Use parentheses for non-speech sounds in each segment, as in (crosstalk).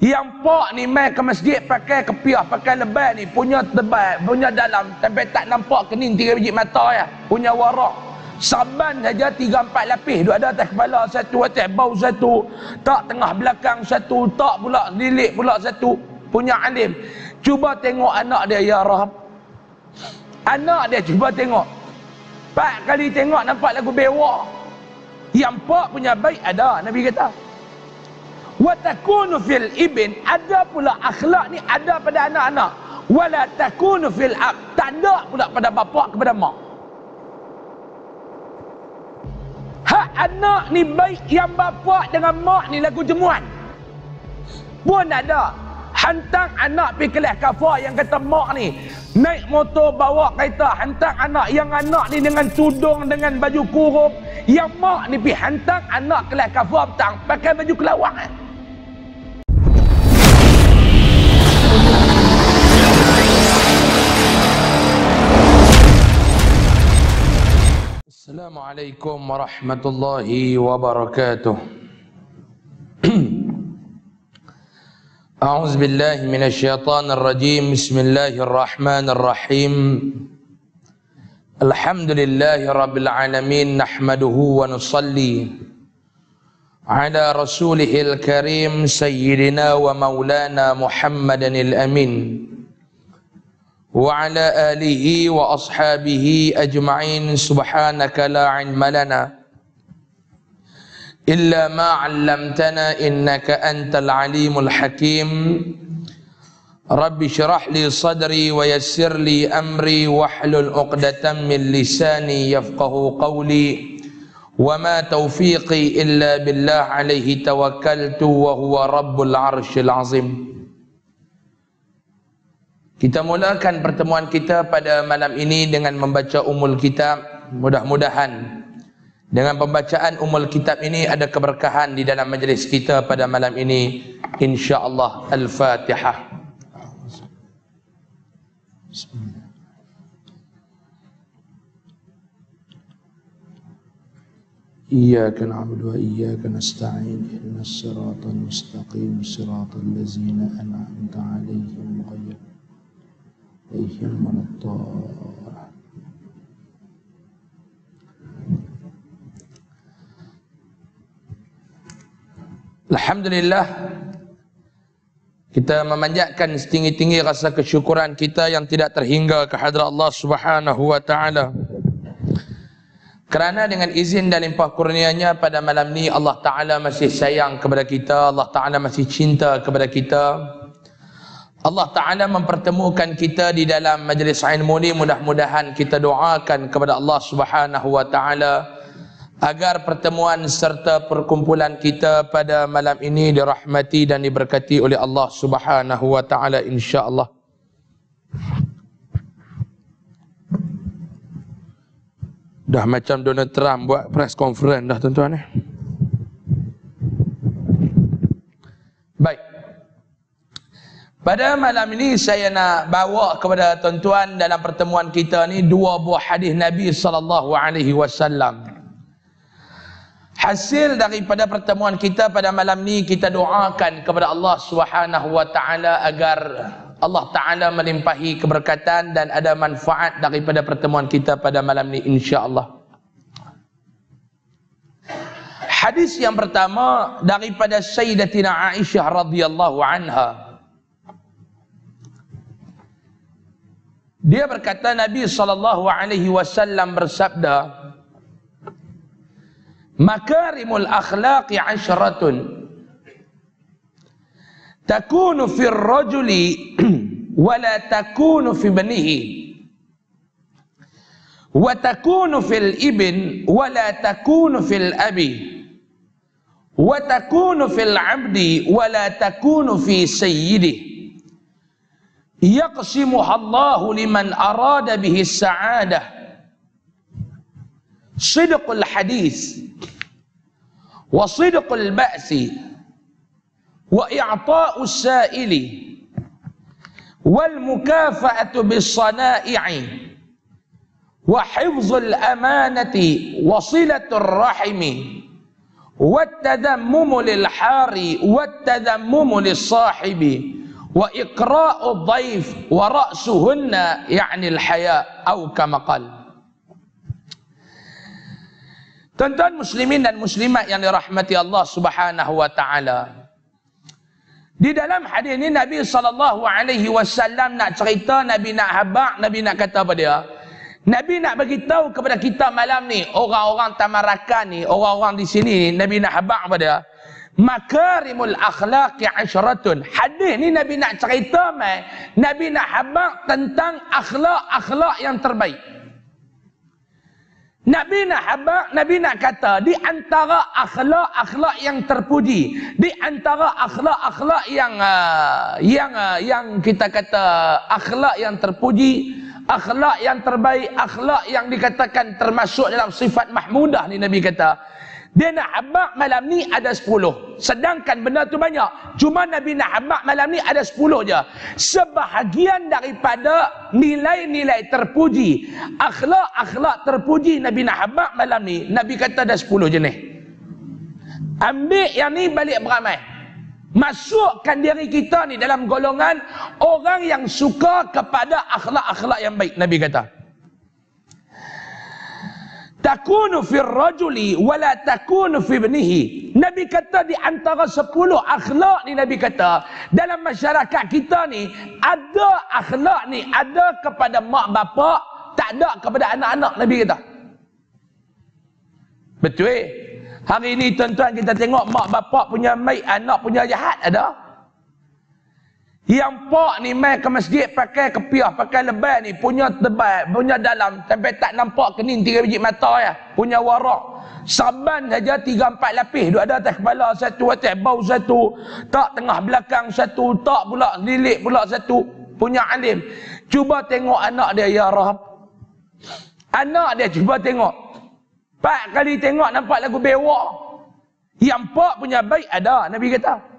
Yang pak ni main ke masjid pakai kepiah, pakai lebay ni. Punya tebal, punya dalam. Sampai tak nampak kening tiga biji mata ya. Punya warak. Saban saja tiga empat lapis. Dua ada atas kepala satu, atas bau satu. Tak tengah belakang satu. Tak pula lilik pula satu. Punya alim. Cuba tengok anak dia ya Rahab. Anak dia cuba tengok. Pak kali tengok nampak lagu bewak. Yang pak punya baik ada Nabi kata. Wa takunu fil ibn ada pula akhlak ni ada pada anak-anak. Wala takunu fil ab tak ada pula pada bapa kepada mak. Hak anak ni baik yang bapa dengan mak ni lagu jemuan. Pun ada. Hantar anak pergi kelas kafar yang kata mak ni naik motor bawa kereta hantar anak yang anak ni dengan tudung dengan baju kurung yang mak ni pergi hantar anak kelas kafar petang pakai baju kelawang eh? Assalamualaikum warahmatullahi wabarakatuh أعوذ بالله من الشيطان الرجيم. بسم الله الرحمن الرحيم. الحمد لله رب العالمين. نحمده ونصلي على رسوله الكريم سيدنا ومولانا محمد الأمين. وعلى آله وأصحابه أجمعين. سبحانك لا علم لنا إلا ما علمتنا إنك أنت العليم الحكيم. رب اشرح لي صدري ويسر لي أمري واحلل عقدة من لساني يفقه قولي. وما توفيقي إلا بالله عليه توكلت وهو رب العرش العظيم. Kita mulakan pertemuan kita pada malam ini dengan membaca umul kitab. Mudah-mudahan dengan pembacaan umul kitab ini ada keberkahan di dalam majlis kita pada malam ini. InsyaAllah. Al-Fatihah. Bismillah. إياك نعبد وإياك نستعين إن الصراط المستقيم صراط الذين أنعمت عليهم غير عليهم ولا الضالين Alhamdulillah kita memanjatkan setinggi-tinggi rasa kesyukuran kita yang tidak terhingga ke hadrat Allah Subhanahu wa taala. Kerana dengan izin dan limpah kurnianya pada malam ni Allah Taala masih sayang kepada kita, Allah Taala masih cinta kepada kita. Allah Ta'ala mempertemukan kita di dalam majlis ilmu ni mudah-mudahan kita doakan kepada Allah Subhanahu Wa Ta'ala agar pertemuan serta perkumpulan kita pada malam ini dirahmati dan diberkati oleh Allah Subhanahu Wa Ta'ala insya-Allah. Dah macam Donald Trump buat press conference dah tuan-tuan ni. Eh? Pada malam ini saya nak bawa kepada tuan-tuan dalam pertemuan kita ni dua buah hadis Nabi sallallahu alaihi wasallam. Hasil daripada pertemuan kita pada malam ni kita doakan kepada Allah Subhanahu wa taala agar Allah taala melimpahi keberkatan dan ada manfaat daripada pertemuan kita pada malam ni insya-Allah. Hadis yang pertama daripada Sayyidatina Aisyah radhiyallahu anha. Dia berkata Nabi sallallahu alaihi wasallam bersabda Makarimul akhlaqi asharatun. Takunu fi rajuli (clears throat) wa la takunu fi banihi. Wa takunu fil ibn wa la takunu fil abi. Wa takunu fil abdi wa la takunu fi sayyidihi يقسمها الله لمن أراد به السعادة. صدق الحديث وصدق البأس وإعطاء السائل والمكافأة بالصنائع وحفظ الأمانة وصلة الرحم والتذمم للحار والتذمم للصاحب wa iqra'u dhaif wa ra'suhunna ya'ni al-haya aw kama qal. Tuan-tuan muslimin dan muslimat yang dirahmati Allah Subhanahu wa taala. Di dalam hadis ini Nabi sallallahu alaihi wasallam nak cerita Nabi nak habaq Nabi nak kata apa dia? Nabi nak bagi tahu kepada kita malam ni orang-orang Tamarakan ni orang-orang di sini Nabi nak habaq pada dia? Makarimul akhlaqi asyaratun. Hadis ni Nabi nak cerita mai, Nabi nak habaq tentang akhlak-akhlak yang terbaik. Nabi nak habaq, Nabi nak kata di antara akhlak-akhlak yang terpuji, di antara akhlak-akhlak yang uh, yang uh, yang kita kata akhlak yang terpuji, akhlak yang terbaik, akhlak yang dikatakan termasuk dalam sifat mahmudah ni Nabi kata, dia nak habak malam ni ada sepuluh. Sedangkan benda tu banyak. Cuma Nabi nak habak malam ni ada sepuluh je. Sebahagian daripada nilai-nilai terpuji. Akhlak-akhlak terpuji Nabi nak habak malam ni. Nabi kata ada sepuluh jenis. Ambil yang ni balik beramai. Masukkan diri kita ni dalam golongan orang yang suka kepada akhlak-akhlak yang baik. Nabi kata takunu fi rajuli wala takunu fi ibnihi. Nabi kata di antara sepuluh akhlak ni nabi kata dalam masyarakat kita ni ada akhlak ni ada kepada mak bapak tak ada kepada anak-anak nabi kata. Betul? Eh? hari ini tuan-tuan kita tengok mak bapak punya baik anak punya jahat ada yang pak ni main ke masjid pakai kepiah, pakai lebay ni, punya tebal, punya dalam, sampai tak nampak kening tiga biji mata ya. Punya warak. Saban saja tiga empat lapis. Dua ada atas kepala satu, atas bau satu. Tak tengah belakang satu, tak pula lilik pula satu. Punya alim. Cuba tengok anak dia, ya Rahab. Anak dia cuba tengok. Empat kali tengok nampak lagu bewak. Yang pak punya baik ada, Nabi kata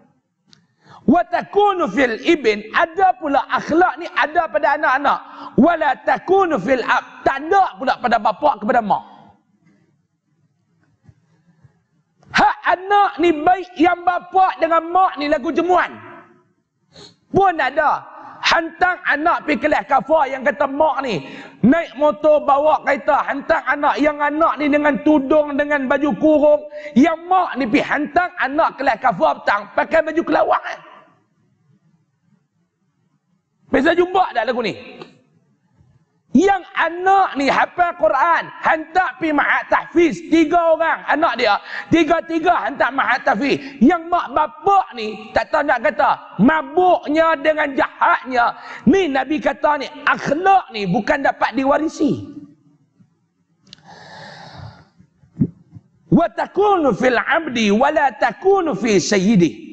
wa takunu fil ibn ada pula akhlak ni ada pada anak-anak. wala takunu fil ab tak ada pula pada bapa kepada mak. Hak anak ni baik yang bapa dengan mak ni lagu jemuan. Pun ada. Hantar anak pergi kelas kafar yang kata mak ni. Naik motor bawa kereta hantar anak. Yang anak ni dengan tudung dengan baju kurung. Yang mak ni pergi hantar anak kelas kafar petang. Pakai baju kelawang eh? Bisa jumpa tak lagu ni? Yang anak ni hafal Quran, hantar pi mahat tahfiz tiga orang anak dia, tiga-tiga hantar mahat tahfiz. Yang mak bapak ni tak tahu nak kata, mabuknya dengan jahatnya. Ni Nabi kata ni, akhlak ni bukan dapat diwarisi. Wa takunu fil abdi wa la takunu fi sayyidih.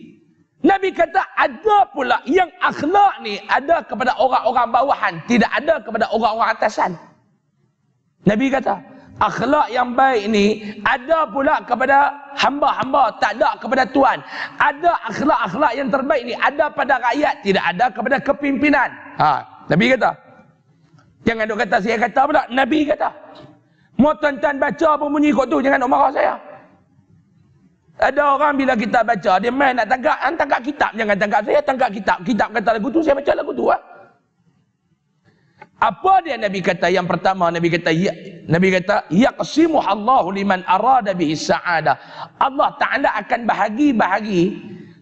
Nabi kata ada pula yang akhlak ni ada kepada orang-orang bawahan, tidak ada kepada orang-orang atasan. Nabi kata, akhlak yang baik ni ada pula kepada hamba-hamba, tak ada kepada tuan. Ada akhlak-akhlak yang terbaik ni ada pada rakyat, tidak ada kepada kepimpinan. Ha, Nabi kata. Jangan duk kata saya kata pula, Nabi kata. Mau tuan-tuan baca apa bunyi kot tu, jangan nak marah saya. Ada orang bila kita baca, dia main nak tangkap, han tangkap kitab. Jangan tangkap saya, tangkap kitab. Kitab kata lagu tu, saya baca lagu tu. Ha? Apa dia Nabi kata? Yang pertama Nabi kata, ya, Nabi kata, Yaqsimu Allahu liman arada bihi sa'adah. Allah Ta'ala akan bahagi-bahagi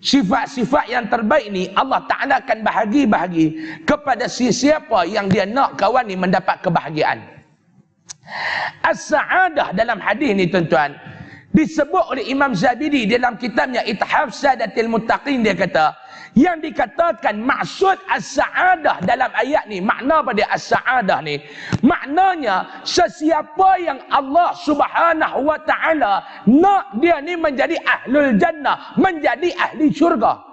sifat-sifat yang terbaik ni Allah Ta'ala akan bahagi-bahagi kepada siapa yang dia nak kawan ni mendapat kebahagiaan. As-sa'adah dalam hadis ni tuan-tuan, disebut oleh Imam Zabidi dalam kitabnya Ithaf Sadatil Muttaqin dia kata yang dikatakan maksud as-sa'adah dalam ayat ni makna pada as-sa'adah ni maknanya sesiapa yang Allah Subhanahu wa taala nak dia ni menjadi ahlul jannah menjadi ahli syurga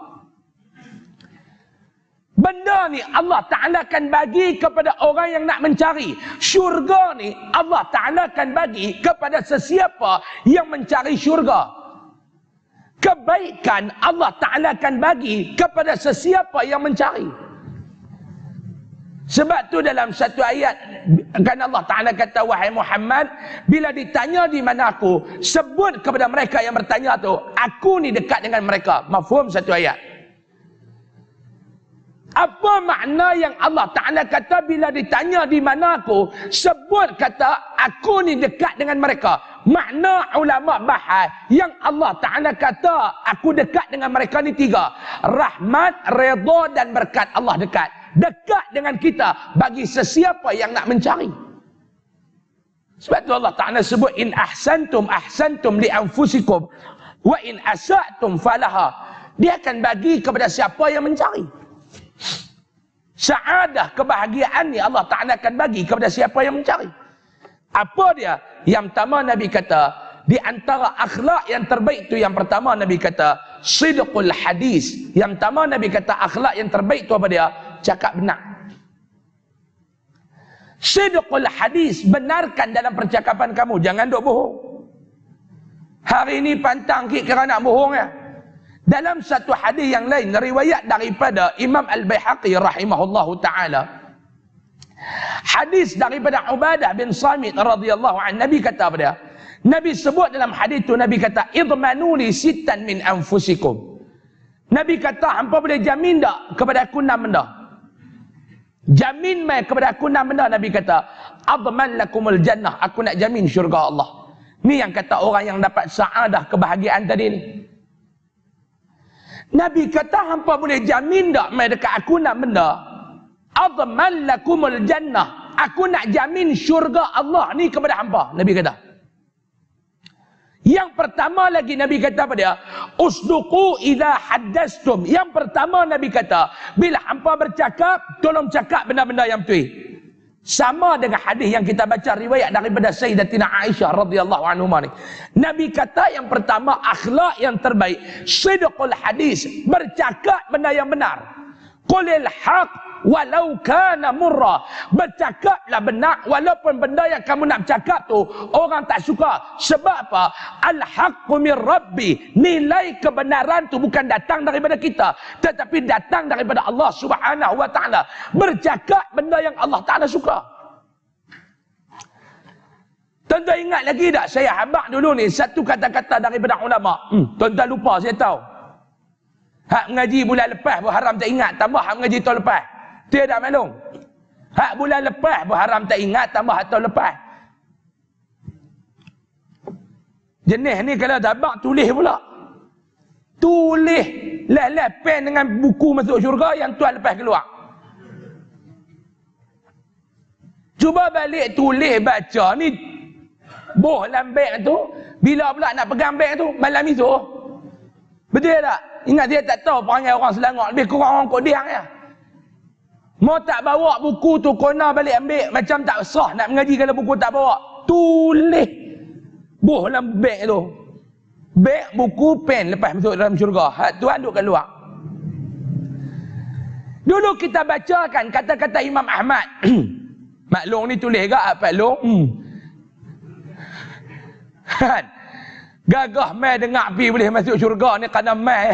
Benda ni Allah Ta'ala akan bagi kepada orang yang nak mencari. Syurga ni Allah Ta'ala akan bagi kepada sesiapa yang mencari syurga. Kebaikan Allah Ta'ala akan bagi kepada sesiapa yang mencari. Sebab tu dalam satu ayat Kan Allah Ta'ala kata, wahai Muhammad, bila ditanya di mana aku, sebut kepada mereka yang bertanya tu, aku ni dekat dengan mereka. Mafhum satu ayat. Apa makna yang Allah Ta'ala kata bila ditanya di mana aku, sebut kata, aku ni dekat dengan mereka. Makna ulama bahas yang Allah Ta'ala kata, aku dekat dengan mereka ni tiga. Rahmat, redha dan berkat Allah dekat dekat dengan kita bagi sesiapa yang nak mencari. Sebab tu Allah Ta'ala sebut in ahsantum ahsantum li anfusikum wa in asatum falaha. Dia akan bagi kepada siapa yang mencari. Saadah kebahagiaan ni Allah Ta'ala akan bagi kepada siapa yang mencari. Apa dia? Yang pertama Nabi kata, di antara akhlak yang terbaik itu yang pertama Nabi kata, sidqul hadis. Yang pertama Nabi kata akhlak yang terbaik itu apa dia? cakap benar. Sidqul hadis benarkan dalam percakapan kamu, jangan duk bohong. Hari ini pantang kik kerana nak bohong ya. Dalam satu hadis yang lain riwayat daripada Imam Al-Baihaqi rahimahullahu taala. Hadis daripada Ubadah bin Samit radhiyallahu an Nabi kata apa dia? Nabi sebut dalam hadis itu Nabi kata idmanu li sittan min anfusikum. Nabi kata hampa boleh jamin tak kepada aku enam benda? Jamin mai kepada aku enam benda Nabi kata, "Adman lakumul jannah." Aku nak jamin syurga Allah. Ni yang kata orang yang dapat saadah kebahagiaan tadi ni. Nabi kata hampa boleh jamin tak mai dekat aku enam benda? Adman lakumul jannah. Aku nak jamin syurga Allah ni kepada hampa. Nabi kata. Yang pertama lagi Nabi kata apa dia? Usduqu idha haddastum. Yang pertama Nabi kata, bila hampa bercakap, tolong cakap benda-benda yang betul. Sama dengan hadis yang kita baca riwayat daripada Sayyidatina Aisyah radhiyallahu anha ni. Nabi kata yang pertama akhlak yang terbaik, sidqul hadis, bercakap benda yang benar. Qulil haq walau kana murra bercakaplah benar walaupun benda yang kamu nak cakap tu orang tak suka sebab apa al haqqu mir rabbi nilai kebenaran tu bukan datang daripada kita tetapi datang daripada Allah Subhanahu wa taala bercakap benda yang Allah taala suka Tuan-tuan ingat lagi tak saya habaq dulu ni satu kata-kata daripada ulama. Hmm, tuan-tuan lupa saya tahu. Hak mengaji bulan lepas pun haram tak ingat. Tambah hak mengaji tahun lepas. Dia tak maklum. Hak bulan lepas pun haram tak ingat. Tambah hak tahun lepas. Jenis ni kalau dabak tulis pula. Tulis. Leh-leh pen dengan buku masuk syurga yang tuan lepas keluar. Cuba balik tulis baca ni. Boh lambek tu. Bila pula nak pegang beg tu? Malam itu. Betul tak? Ingat dia tak tahu perangai orang Selangor. Lebih kurang orang Kodiang ya. Mau tak bawa buku tu kona balik ambil. Macam tak sah nak mengaji kalau buku tak bawa. Tulis. Buh dalam beg tu. Beg, buku, pen lepas masuk dalam syurga. Hak Tuhan duduk kat luar. Dulu kita bacakan kata-kata Imam Ahmad. (clears throat) Maklum ni tulis ke apa long? Hmm. (laughs) Kan? Gagah mai dengar pi boleh masuk syurga ni kerana mai.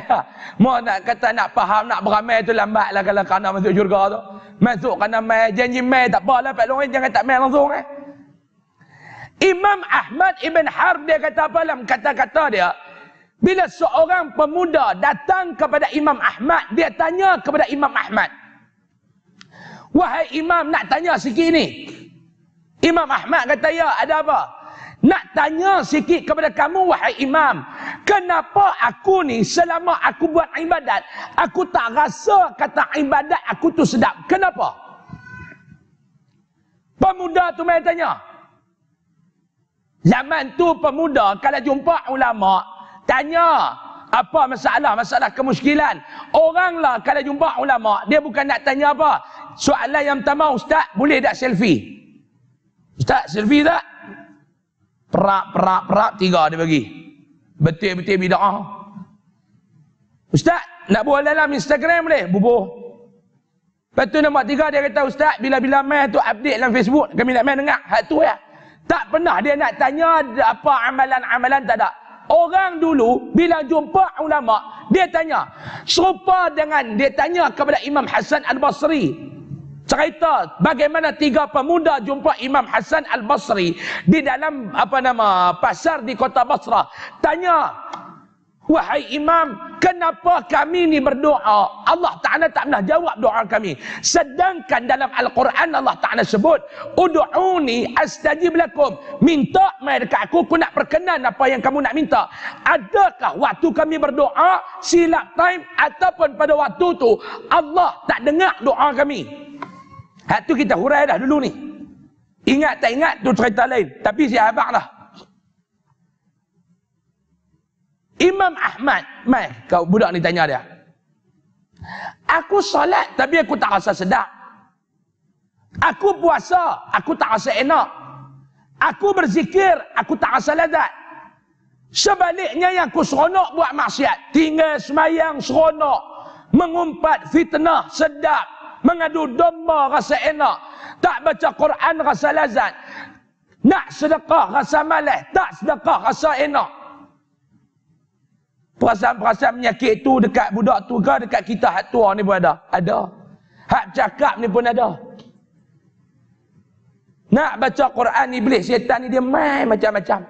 Mau nak kata nak faham nak beramai tu lambatlah kalau kerana masuk syurga tu. Masuk kerana mai janji mai tak apalah Pak Long jangan tak mai langsung eh. Imam Ahmad Ibn Harb dia kata apa dalam kata-kata dia bila seorang pemuda datang kepada Imam Ahmad dia tanya kepada Imam Ahmad Wahai Imam nak tanya sikit ni Imam Ahmad kata ya ada apa nak tanya sikit kepada kamu wahai imam. Kenapa aku ni selama aku buat ibadat. Aku tak rasa kata ibadat aku tu sedap. Kenapa? Pemuda tu main tanya. Zaman tu pemuda kalau jumpa ulama. Tanya. Apa masalah? Masalah kemuskilan. Oranglah kalau jumpa ulama. Dia bukan nak tanya apa. Soalan yang pertama ustaz boleh tak selfie? Ustaz selfie tak? Perak, perak, perak, tiga dia bagi. Betul-betul bida'ah. Ustaz, nak buat dalam Instagram boleh? Bubuh. Lepas tu nombor tiga dia kata, Ustaz, bila-bila main tu update dalam Facebook, kami nak main dengar. Hak tu ya. Tak pernah dia nak tanya apa amalan-amalan tak ada. Orang dulu, bila jumpa ulama, dia tanya. Serupa dengan dia tanya kepada Imam Hasan Al-Basri. Cerita bagaimana tiga pemuda jumpa Imam Hasan Al-Basri di dalam apa nama pasar di kota Basrah tanya Wahai imam, kenapa kami ni berdoa? Allah Ta'ala tak pernah jawab doa kami. Sedangkan dalam Al-Quran Allah Ta'ala sebut, Udu'uni astajib lakum. Minta mai dekat aku, aku nak perkenan apa yang kamu nak minta. Adakah waktu kami berdoa, silap time, ataupun pada waktu tu, Allah tak dengar doa kami. Hak tu kita hurai dah dulu ni. Ingat tak ingat tu cerita lain. Tapi si abang lah. Imam Ahmad, mai kau budak ni tanya dia. Aku solat tapi aku tak rasa sedap. Aku puasa, aku tak rasa enak. Aku berzikir, aku tak rasa ladat. Sebaliknya yang aku seronok buat maksiat, tinggal semayang seronok, mengumpat fitnah sedap, mengadu domba rasa enak, tak baca Quran rasa lazat, nak sedekah rasa malas, tak sedekah rasa enak. Perasaan-perasaan menyakit tu dekat budak tu ke dekat kita hak tua ni pun ada? Ada. Hak cakap ni pun ada. Nak baca Quran iblis syaitan ni dia main macam-macam.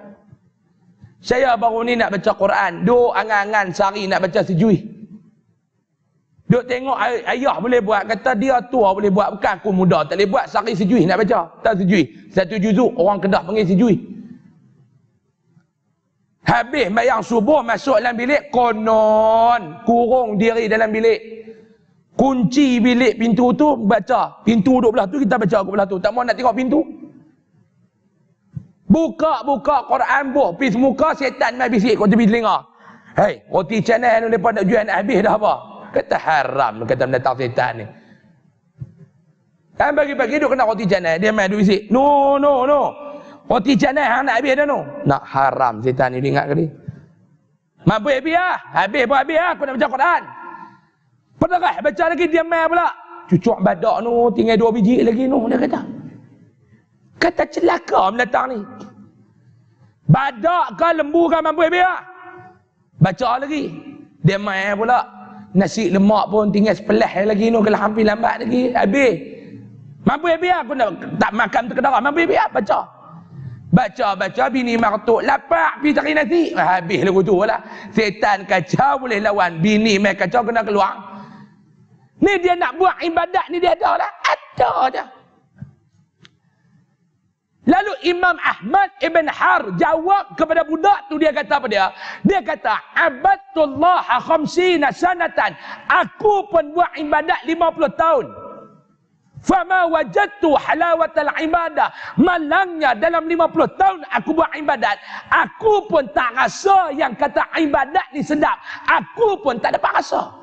Saya baru ni nak baca Quran, duk angan-angan sehari nak baca sejui. Duk tengok ay ayah boleh buat, kata dia tua boleh buat, bukan aku muda tak boleh buat sehari sejui nak baca. Tak sejui. Satu juzuk orang Kedah panggil sejui. Habis bayang subuh masuk dalam bilik konon kurung diri dalam bilik. Kunci bilik pintu tu baca. Pintu duduk belah tu kita baca ke belah tu. Tak mau nak tengok pintu. Buka-buka Quran buh. Pis muka setan mai bisik kau tepi telinga. Hei, roti channel ni lepas nak jual nak habis dah apa? Kata haram kata mendatang setan ni. Kan bagi-bagi duk kena roti channel dia mai duk bisik. No, no, no. Roti canai hang nak habis dah tu. Nak haram setan ni ingat kali. Mampu habis ah. Habis pun habis ah. Aku nak baca Quran. Penerah baca lagi dia mai pula. Cucuk badak tu tinggal dua biji lagi tu dia kata. Kata celaka mendatang ni. Badak ke lembu ke mampu habis ah. Baca lagi. Dia mai pula. Nasi lemak pun tinggal sepelah lagi tu kalau hampir lambat lagi habis. Mampu habis aku nak tak makan terkedarah. Mampu habis baca. Baca-baca bini martuk lapak pergi cari nasi. Ah, habis lagu tu lah. Setan kacau boleh lawan. Bini mai kacau kena keluar. Ni dia nak buat ibadat ni dia ada lah. Ada je. Lalu Imam Ahmad Ibn Har jawab kepada budak tu dia kata apa dia? Dia kata, Abadullah khamsina sanatan. Aku pun buat ibadat 50 tahun. Fama wajadtu halawatal ibadah. Malangnya dalam 50 tahun aku buat ibadat. Aku pun tak rasa yang kata ibadat ni sedap. Aku pun tak dapat rasa.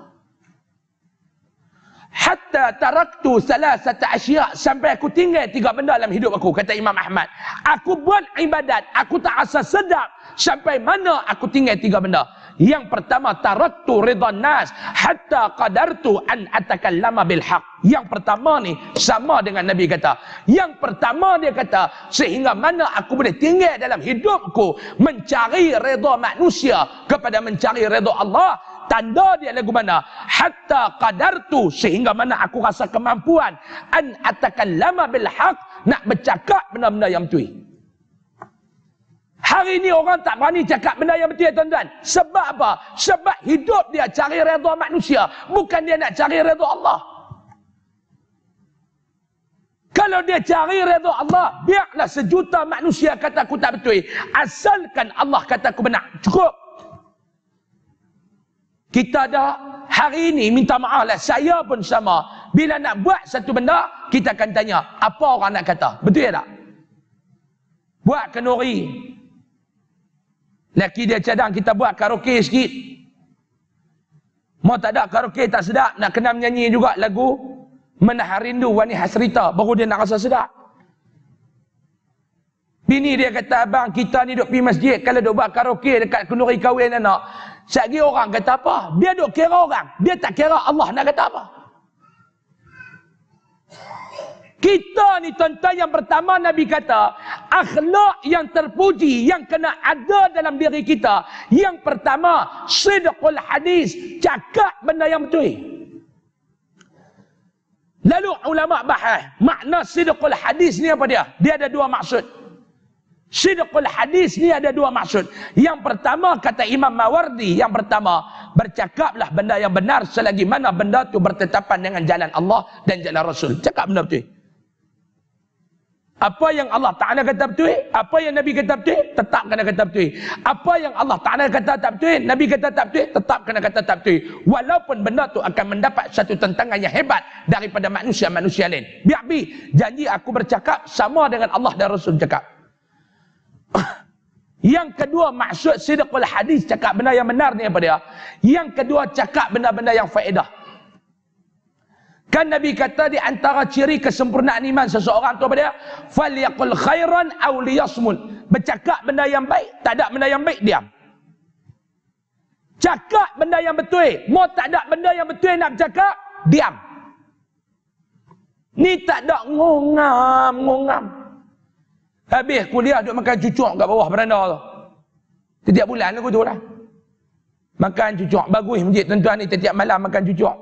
Hatta taraktu salah satu asya. Sampai aku tinggal tiga benda dalam hidup aku. Kata Imam Ahmad. Aku buat ibadat. Aku tak rasa sedap. Sampai mana aku tinggal tiga benda. Yang pertama taraktu ridha nas hatta qadartu an atakallama bil haq. Yang pertama ni sama dengan Nabi kata. Yang pertama dia kata sehingga mana aku boleh tinggal dalam hidupku mencari redha manusia kepada mencari redha Allah. Tanda dia lagu mana? Hatta qadartu sehingga mana aku rasa kemampuan an atakallama bil haq nak bercakap benda-benda yang betul. Hari ini orang tak berani cakap benda yang betul tuan-tuan. Sebab apa? Sebab hidup dia cari redha manusia. Bukan dia nak cari redha Allah. Kalau dia cari redha Allah, biarlah sejuta manusia kata aku tak betul. Asalkan Allah kata aku benar. Cukup. Kita dah hari ini minta maaf lah. Saya pun sama. Bila nak buat satu benda, kita akan tanya. Apa orang nak kata? Betul ya tak? Buat kenuri. Laki dia cadang kita buat karaoke sikit. Mau tak ada karaoke tak sedap. Nak kena menyanyi juga lagu Menahan Rindu Wani Hasrita. Baru dia nak rasa sedap. Bini dia kata, abang kita ni duduk pergi masjid. Kalau duduk buat karaoke dekat kenduri kahwin anak. Sekali orang kata apa? Dia duduk kira orang. Dia tak kira Allah nak kata apa. Kita ni tuan-tuan yang pertama Nabi kata, akhlak yang terpuji yang kena ada dalam diri kita. Yang pertama, sidqul hadis, cakap benda yang betul. Lalu ulama bahas makna sidqul hadis ni apa dia? Dia ada dua maksud. Sidqul hadis ni ada dua maksud. Yang pertama kata Imam Mawardi, yang pertama bercakaplah benda yang benar selagi mana benda tu bertetapan dengan jalan Allah dan jalan Rasul. Cakap benda betul. Apa yang Allah Ta'ala kata betul, apa yang Nabi kata betul, tetap kena kata betul. Apa yang Allah Ta'ala kata tak betul, Nabi kata tak betul, tetap kena kata tak betul. Walaupun benda tu akan mendapat satu tentangan yang hebat daripada manusia-manusia lain. Biar bi, janji aku bercakap sama dengan Allah dan Rasul cakap. Yang kedua maksud sidqul hadis cakap benda yang benar ni apa dia? Yang kedua cakap benda-benda yang faedah. Kan Nabi kata di antara ciri kesempurnaan iman seseorang tu apa dia? Falyaqul khairan aw liyasmul. Bercakap benda yang baik, tak ada benda yang baik, diam. Cakap benda yang betul. Mau tak ada benda yang betul nak bercakap, diam. Ni tak ada ngongam, ngongam. Habis kuliah duk makan cucuk kat bawah beranda tu. Setiap bulan aku tu lah. Makan cucuk. Bagus masjid tuan-tuan ni setiap malam makan cucuk.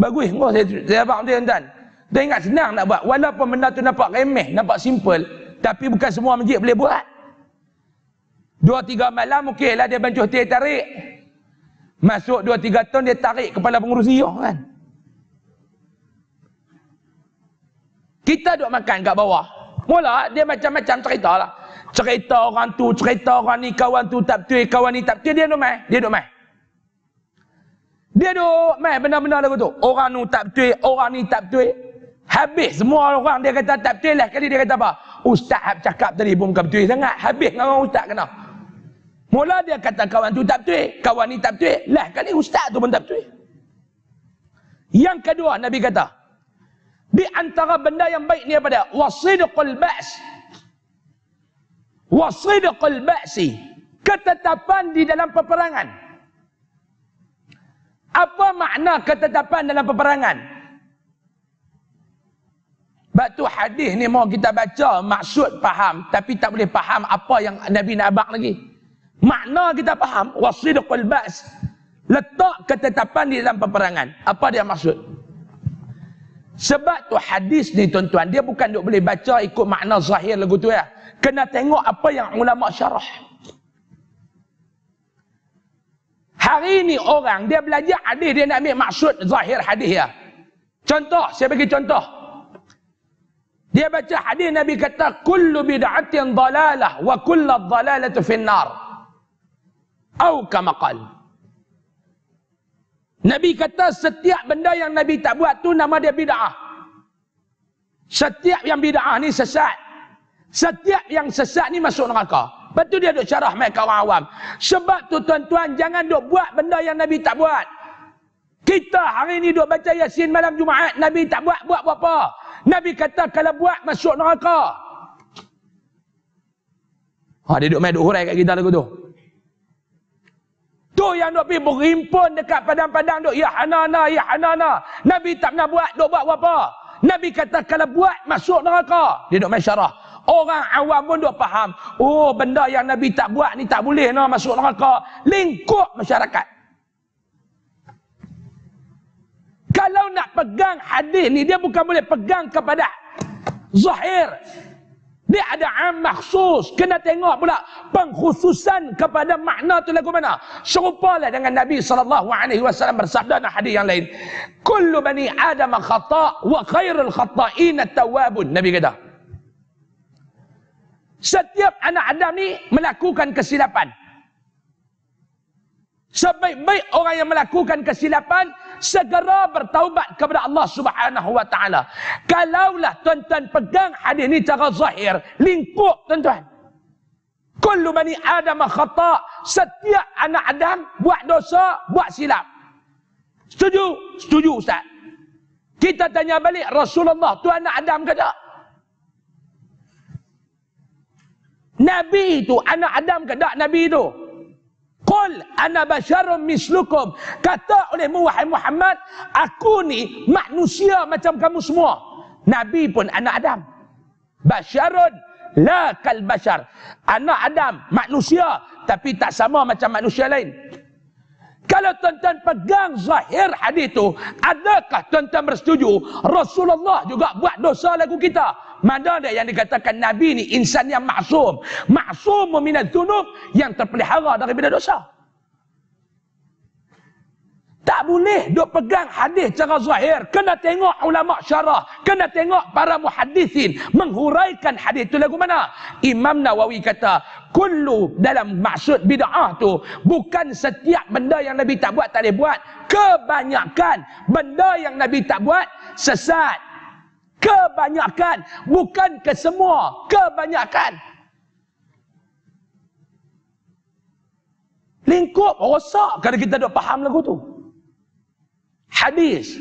Bagus, oh, saya, saya abang dia tuan. Dia ingat senang nak buat. Walaupun benda tu nampak remeh, nampak simple. Tapi bukan semua masjid boleh buat. Dua tiga malam okey lah dia bancuh tiar tarik. Masuk dua tiga tahun dia tarik kepala pengurusi kan. Kita duduk makan kat bawah. Mula dia macam-macam cerita lah. Cerita orang tu, cerita orang ni, kawan tu tak betul, kawan ni tak betul. Dia duduk main. Dia duduk main. Dia duk mai benar-benar lagu tu. Orang ni tak betul, orang ni tak betul. Habis semua orang dia kata tak betul lah. Kali dia kata apa? Ustaz cakap tadi pun bukan betul sangat. Habis dengan orang ustaz kena. Mula dia kata kawan tu tak betul, kawan ni tak betul. Lah kali ustaz tu pun tak betul. Yang kedua Nabi kata, di antara benda yang baik ni apa dia? Wasidqul ba's. Wasidqul ba'si. Ketetapan di dalam peperangan. Apa makna ketetapan dalam peperangan? Batu hadis ni mau kita baca maksud faham tapi tak boleh faham apa yang Nabi nak abang lagi. Makna kita faham wasidqul ba's. Letak ketetapan di dalam peperangan. Apa dia maksud? Sebab tu hadis ni tuan-tuan dia bukan duk boleh baca ikut makna zahir lagu tu ya. Kena tengok apa yang ulama syarah. Hari ini orang dia belajar hadis dia nak ambil maksud zahir hadis ya. Contoh, saya bagi contoh. Dia baca hadis Nabi kata kullu bid'atin dalalah wa kullu dalalatu finnar. Atau kama qal. Nabi kata setiap benda yang Nabi tak buat tu nama dia bid'ah. Setiap yang bid'ah ni sesat. Setiap yang sesat ni masuk neraka. Lepas tu dia duk syarah mereka orang awam. Sebab tu tuan-tuan jangan duk buat benda yang Nabi tak buat. Kita hari ni duk baca Yasin malam Jumaat. Nabi tak buat, buat apa? Nabi kata kalau buat masuk neraka. Ha, dia duk main duk hurai kat kita lagu tu. Tu yang duk pergi berhimpun dekat padang-padang duk. Ya hanana, ya hanana. Nabi tak pernah buat, duk buat apa? Nabi kata kalau buat masuk neraka. Dia duk main syarah. Orang awam pun duk faham. Oh, benda yang Nabi tak buat ni tak boleh nak masuk neraka. Lingkup masyarakat. Kalau nak pegang hadis ni, dia bukan boleh pegang kepada zahir. Dia ada am maksus. Kena tengok pula pengkhususan kepada makna tu lagu mana. Serupalah dengan Nabi SAW bersabda dalam hadis yang lain. Kullu bani Adam khata' wa khairul khata'in at-tawabun. Nabi kata. Setiap anak Adam ni melakukan kesilapan. Sebaik-baik orang yang melakukan kesilapan segera bertaubat kepada Allah Subhanahu wa taala. Kalaulah tuan-tuan pegang hadis ni cara zahir, lingkup tuan-tuan. Kullu bani Adam khata. Setiap anak Adam buat dosa, buat silap. Setuju? Setuju Ustaz. Kita tanya balik Rasulullah tu anak Adam ke tak? Nabi itu anak Adam ke tak Nabi itu? Qul ana basyarum mislukum. Kata oleh wahai Muhammad, aku ni manusia macam kamu semua. Nabi pun anak Adam. Basyarun la kal bashar. Anak Adam manusia tapi tak sama macam manusia lain. Kalau tuan-tuan pegang zahir hadis itu, adakah tuan-tuan bersetuju Rasulullah juga buat dosa lagu kita? Mana ada yang dikatakan Nabi ni insan yang maksum. Maksum meminat zunub yang terpelihara daripada dosa. Tak boleh duk pegang hadis cara zahir. Kena tengok ulama syarah. Kena tengok para muhadithin menghuraikan hadis itu lagu mana? Imam Nawawi kata, kullu dalam maksud bid'ah tu bukan setiap benda yang Nabi tak buat tak boleh buat kebanyakan benda yang Nabi tak buat sesat kebanyakan bukan kesemua kebanyakan lingkup rosak kalau kita dah faham lagu tu hadis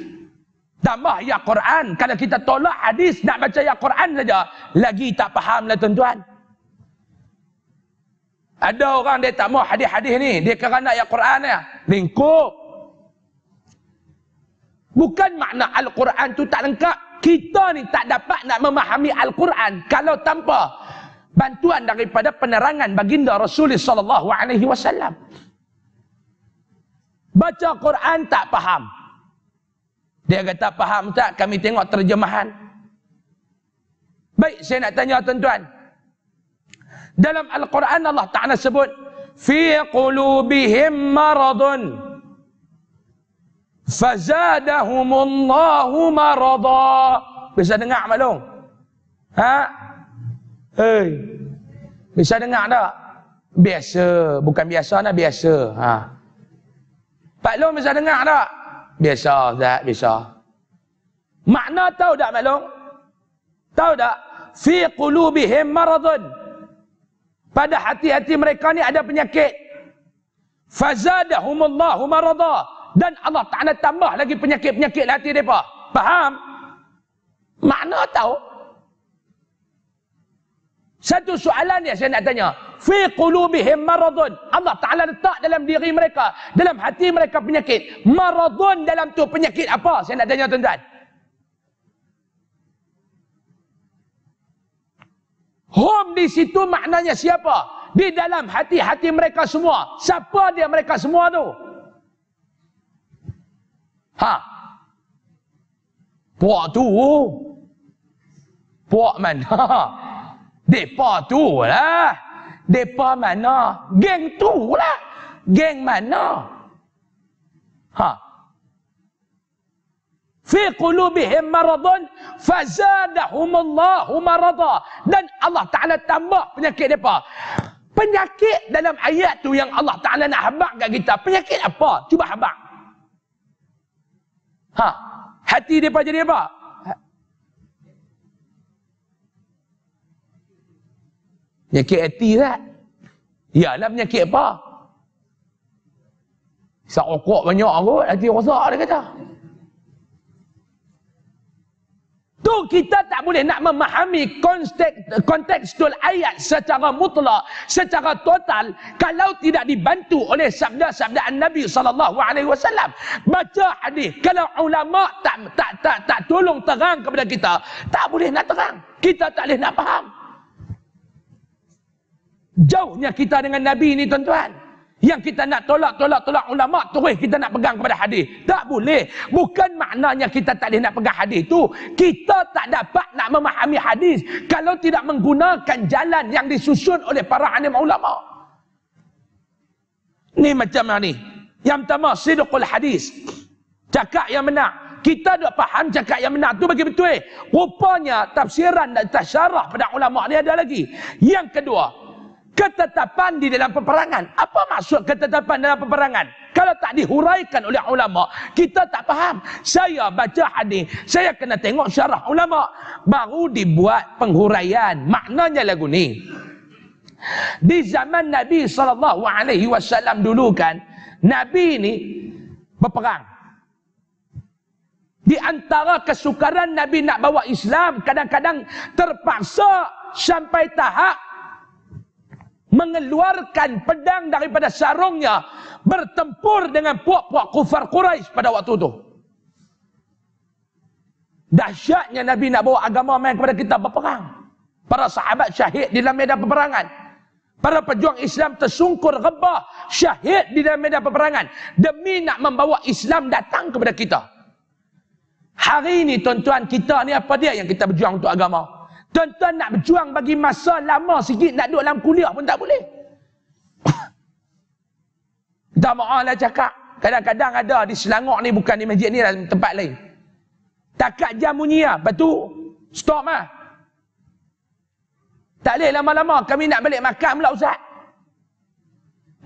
tambah ya Quran kalau kita tolak hadis nak baca ya Quran saja lagi tak faham lah tuan-tuan ada orang dia tak mau hadis-hadis ni. Dia kerana ayat Quran ya. Lingkup. Bukan makna Al-Quran tu tak lengkap. Kita ni tak dapat nak memahami Al-Quran kalau tanpa bantuan daripada penerangan baginda Rasulullah sallallahu alaihi wasallam. Baca Quran tak faham. Dia kata faham tak? Kami tengok terjemahan. Baik, saya nak tanya tuan-tuan. Dalam Al-Quran Allah Ta'ala sebut Fi qulubihim maradun Fazadahumullahu marada Bisa dengar maklum? Ha? Hei Bisa dengar tak? Biasa Bukan biasa nak biasa ha. Pak Long bisa dengar tak? Biasa tak? Bisa Makna tahu tak Long? Tahu tak? Fi qulubihim maradun pada hati-hati mereka ni ada penyakit. Fazadahumullahu marada. Dan Allah Ta'ala tambah lagi penyakit-penyakit hati mereka. Faham? Makna tahu? Satu soalan yang saya nak tanya. Fi qulubihim maradun. Allah Ta'ala letak dalam diri mereka. Dalam hati mereka penyakit. Maradun dalam tu penyakit apa? Saya nak tanya tuan-tuan. Home di situ maknanya siapa? Di dalam hati-hati mereka semua. Siapa dia mereka semua tu? Ha? Puak tu. Puak mana? (laughs) Depa tu lah. Depa mana? Geng tu lah. Geng mana? Ha? fi qulubihim maradun fazadahumullahu marada dan Allah Taala tambah penyakit depa penyakit dalam ayat tu yang Allah Taala nak habaq kat kita penyakit apa cuba habaq ha hati depa jadi apa penyakit hati tak iyalah penyakit apa Sak rokok banyak kot, hati rosak dia kata. Tu kita tak boleh nak memahami konteks, kontekstual ayat secara mutlak, secara total kalau tidak dibantu oleh sabda-sabda Nabi sallallahu alaihi wasallam. Baca hadis, kalau ulama tak tak tak tak tolong terang kepada kita, tak boleh nak terang. Kita tak boleh nak faham. Jauhnya kita dengan Nabi ini tuan-tuan. Yang kita nak tolak, tolak, tolak ulama terus kita nak pegang kepada hadis. Tak boleh. Bukan maknanya kita tak boleh nak pegang hadis tu. Kita tak dapat nak memahami hadis kalau tidak menggunakan jalan yang disusun oleh para alim ulama. Ni macam ni. Yang pertama, sidqul hadis. Cakap yang benar. Kita tak faham cakap yang benar tu bagi betul. Rupanya tafsiran dan tasyarah pada ulama ni ada lagi. Yang kedua, ketetapan di dalam peperangan. Apa maksud ketetapan dalam peperangan? Kalau tak dihuraikan oleh ulama, kita tak faham. Saya baca hadis, saya kena tengok syarah ulama, baru dibuat penghuraian. Maknanya lagu ni. Di zaman Nabi sallallahu alaihi wasallam dulu kan, Nabi ni berperang. Di antara kesukaran Nabi nak bawa Islam, kadang-kadang terpaksa sampai tahap mengeluarkan pedang daripada sarungnya bertempur dengan puak-puak kufar Quraisy pada waktu itu. Dahsyatnya Nabi nak bawa agama main kepada kita berperang. Para sahabat syahid di dalam medan peperangan. Para pejuang Islam tersungkur rebah syahid di dalam medan peperangan demi nak membawa Islam datang kepada kita. Hari ini tuan-tuan kita ni apa dia yang kita berjuang untuk agama? Tuan-tuan nak berjuang bagi masa lama sikit nak duduk dalam kuliah pun tak boleh. (coughs) Tak maaf lah cakap. Kadang-kadang ada di Selangor ni bukan di masjid ni dalam tempat lain. Takat jam bunyi lah. Lepas tu stop lah. Tak boleh lama-lama kami nak balik makan pula Ustaz.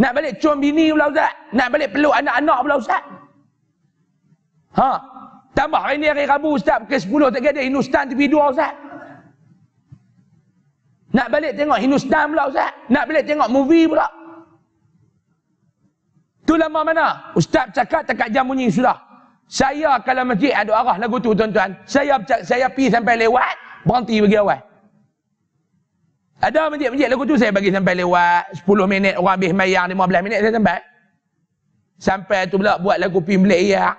Nak balik cuam bini pula Ustaz. Nak balik peluk anak-anak pula Ustaz. Ha. Tambah hari ni hari Rabu Ustaz. Pukul 10 tak ada Hindustan TV 2 Ustaz. Nak balik tengok Hindustan pula Ustaz. Nak balik tengok movie pula. Tu lama mana? Ustaz cakap cakap jam bunyi sudah. Saya kalau masjid ada arah lagu tu tuan-tuan. Saya saya pi sampai lewat, berhenti bagi awal. Ada masjid-masjid lagu tu saya bagi sampai lewat 10 minit orang habis mayang 15 minit saya sampai. Sampai tu pula buat lagu pi ya.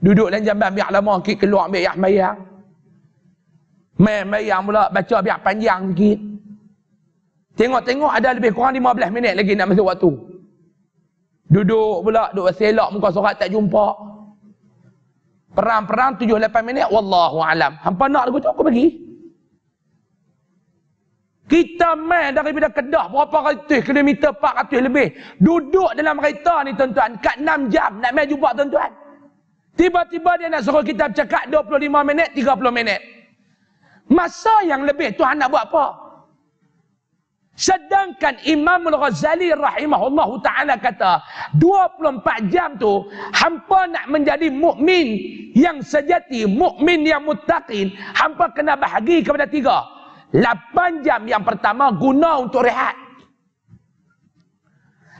Duduk dalam jamban biar lama sikit keluar ambil yak mayang. Main mayang pula baca biar panjang sikit. Tengok-tengok ada lebih kurang 15 minit lagi nak masuk waktu. Duduk pula, duduk selok muka surat tak jumpa. Perang-perang 7-8 minit, Wallahu alam. Hampa nak lagu tu aku bagi. Kita main daripada Kedah berapa ratus kilometer, 400 lebih. Duduk dalam kereta ni tuan-tuan, kat 6 jam nak main jumpa tuan-tuan. Tiba-tiba dia nak suruh kita bercakap 25 minit, 30 minit. Masa yang lebih Tuhan nak buat apa? Sedangkan Imam Al-Ghazali rahimahullahu taala kata 24 jam tu hampa nak menjadi mukmin yang sejati, mukmin yang muttaqin, hampa kena bahagi kepada tiga. 8 jam yang pertama guna untuk rehat.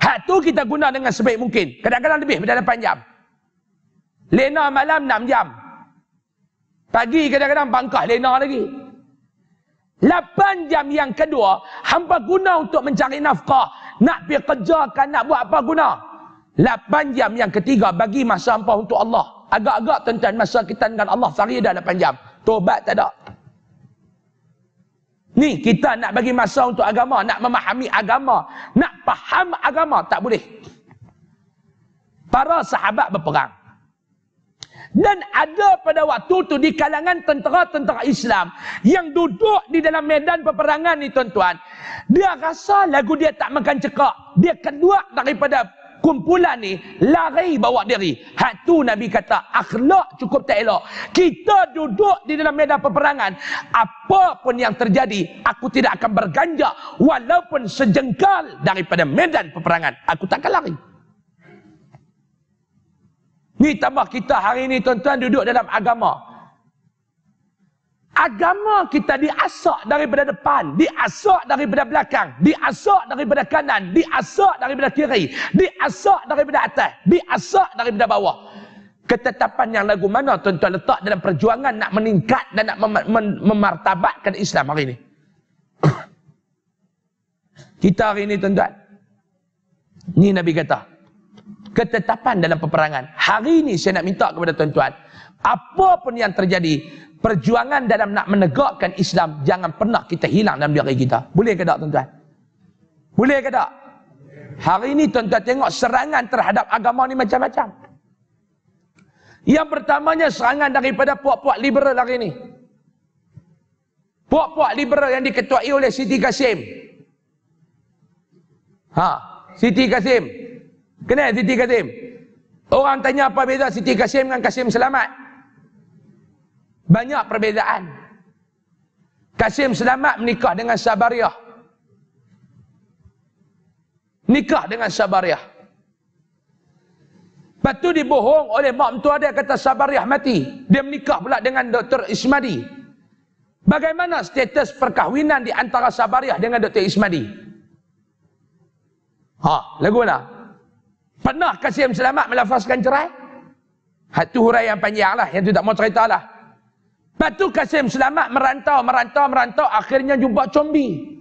Hak tu kita guna dengan sebaik mungkin. Kadang-kadang lebih daripada 8 jam. Lena malam 6 jam. Pagi kadang-kadang bangkah lena lagi. Lapan jam yang kedua, hampa guna untuk mencari nafkah. Nak pergi kerjakan, nak buat apa guna. Lapan jam yang ketiga, bagi masa hampa untuk Allah. Agak-agak tuan masa kita dengan Allah sehari dah lapan jam. Tobat tak ada. Ni kita nak bagi masa untuk agama, nak memahami agama, nak faham agama, tak boleh. Para sahabat berperang. Dan ada pada waktu tu di kalangan tentera-tentera Islam yang duduk di dalam medan peperangan ni tuan-tuan. Dia rasa lagu dia tak makan cekak. Dia kedua daripada kumpulan ni lari bawa diri. Hak tu Nabi kata akhlak cukup tak elok. Kita duduk di dalam medan peperangan. Apa pun yang terjadi aku tidak akan berganjak walaupun sejengkal daripada medan peperangan. Aku takkan lari. Ni tambah kita hari ini tuan-tuan duduk dalam agama. Agama kita diasak daripada depan, diasak daripada belakang, diasak daripada kanan, diasak daripada kiri, diasak daripada atas, diasak daripada bawah. Ketetapan yang lagu mana tuan-tuan letak dalam perjuangan nak meningkat dan nak mem mem memartabatkan Islam hari ini. (coughs) Kita hari ini tuan-tuan. Ni Nabi kata, ketetapan dalam peperangan. Hari ini saya nak minta kepada tuan-tuan, apa pun yang terjadi, perjuangan dalam nak menegakkan Islam jangan pernah kita hilang dalam diri kita. Boleh ke tak tuan-tuan? Boleh ke tak? Hari ini tuan-tuan tengok serangan terhadap agama ni macam-macam. Yang pertamanya serangan daripada puak-puak liberal hari ini. Puak-puak liberal yang diketuai oleh Siti Kasim. Ha, Siti Kasim. Kenal Siti Kasim? Orang tanya apa beza Siti Kasim dengan Kasim Selamat? Banyak perbezaan. Kasim Selamat menikah dengan Sabariah. Nikah dengan Sabariah. Lepas tu dibohong oleh mak mentua dia kata Sabariah mati. Dia menikah pula dengan Dr. Ismadi. Bagaimana status perkahwinan di antara Sabariah dengan Dr. Ismadi? Ha, lagu mana? Pernah Kasim Selamat melafazkan cerai? Hatu hurai yang panjang lah. Yang tu tak mau cerita lah. Lepas tu Kasim Selamat merantau, merantau, merantau. Akhirnya jumpa combi.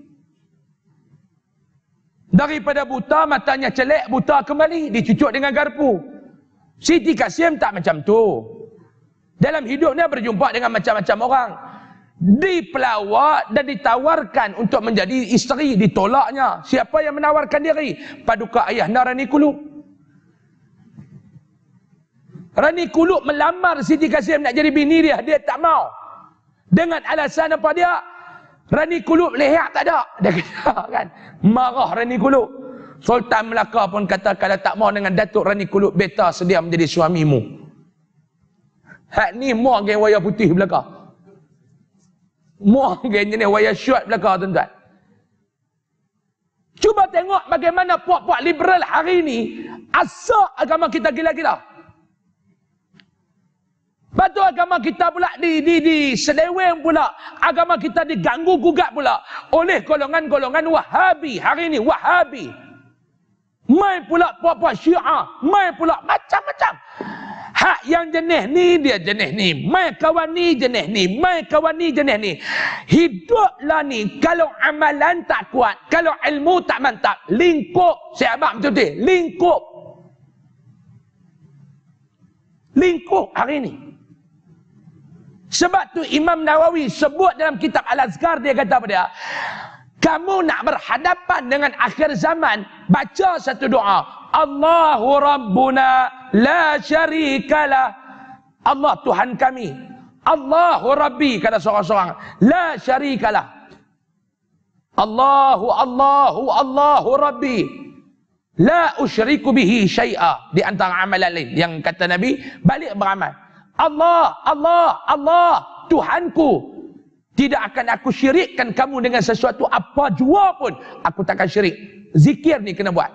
Daripada buta, matanya celek, buta kembali. Dicucuk dengan garpu. Siti Kasim tak macam tu. Dalam hidupnya berjumpa dengan macam-macam orang. dipelawak dan ditawarkan untuk menjadi isteri ditolaknya siapa yang menawarkan diri paduka ayah Narani Kulub Rani Kulub melamar Siti Kasim nak jadi bini dia. Dia tak mau. Dengan alasan apa dia? Rani Kulub lehat tak ada. Dia kata (laughs) kan? Marah Rani Kulub. Sultan Melaka pun kata kalau tak mau dengan Datuk Rani Kulub beta sedia menjadi suamimu. Hak ni mau geng wayar putih belakang Muah geng jenis wayar syuat belakang tuan-tuan. Cuba tengok bagaimana puak-puak liberal hari ini asal agama kita gila-gila. Batu agama kita pula di di di sedeweng pula agama kita diganggu gugat pula oleh golongan-golongan Wahabi hari ini Wahabi. Mai pula puak-puak Syiah, mai pula macam-macam. Hak yang jenis ni dia jenis ni. Mai kawan ni jenis ni. Mai kawan ni jenis ni. Hiduplah ni. Kalau amalan tak kuat. Kalau ilmu tak mantap. Lingkup. Saya abang betul tu. Lingkup. Lingkup hari ni. Sebab tu Imam Nawawi sebut dalam kitab Al-Azkar dia kata apa dia? Kamu nak berhadapan dengan akhir zaman. Baca satu doa. Allahu Rabbuna la syarikalah Allah Tuhan kami. Allahu Rabbi kata seorang-seorang. La syarikalah Allahu Allahu Allahu Rabbi. La usyriku bihi syai'a. Di antara amalan lain. Yang kata Nabi balik beramal Allah Allah Allah Tuhanku tidak akan aku syirikkan kamu dengan sesuatu apa jua pun aku takkan syirik zikir ni kena buat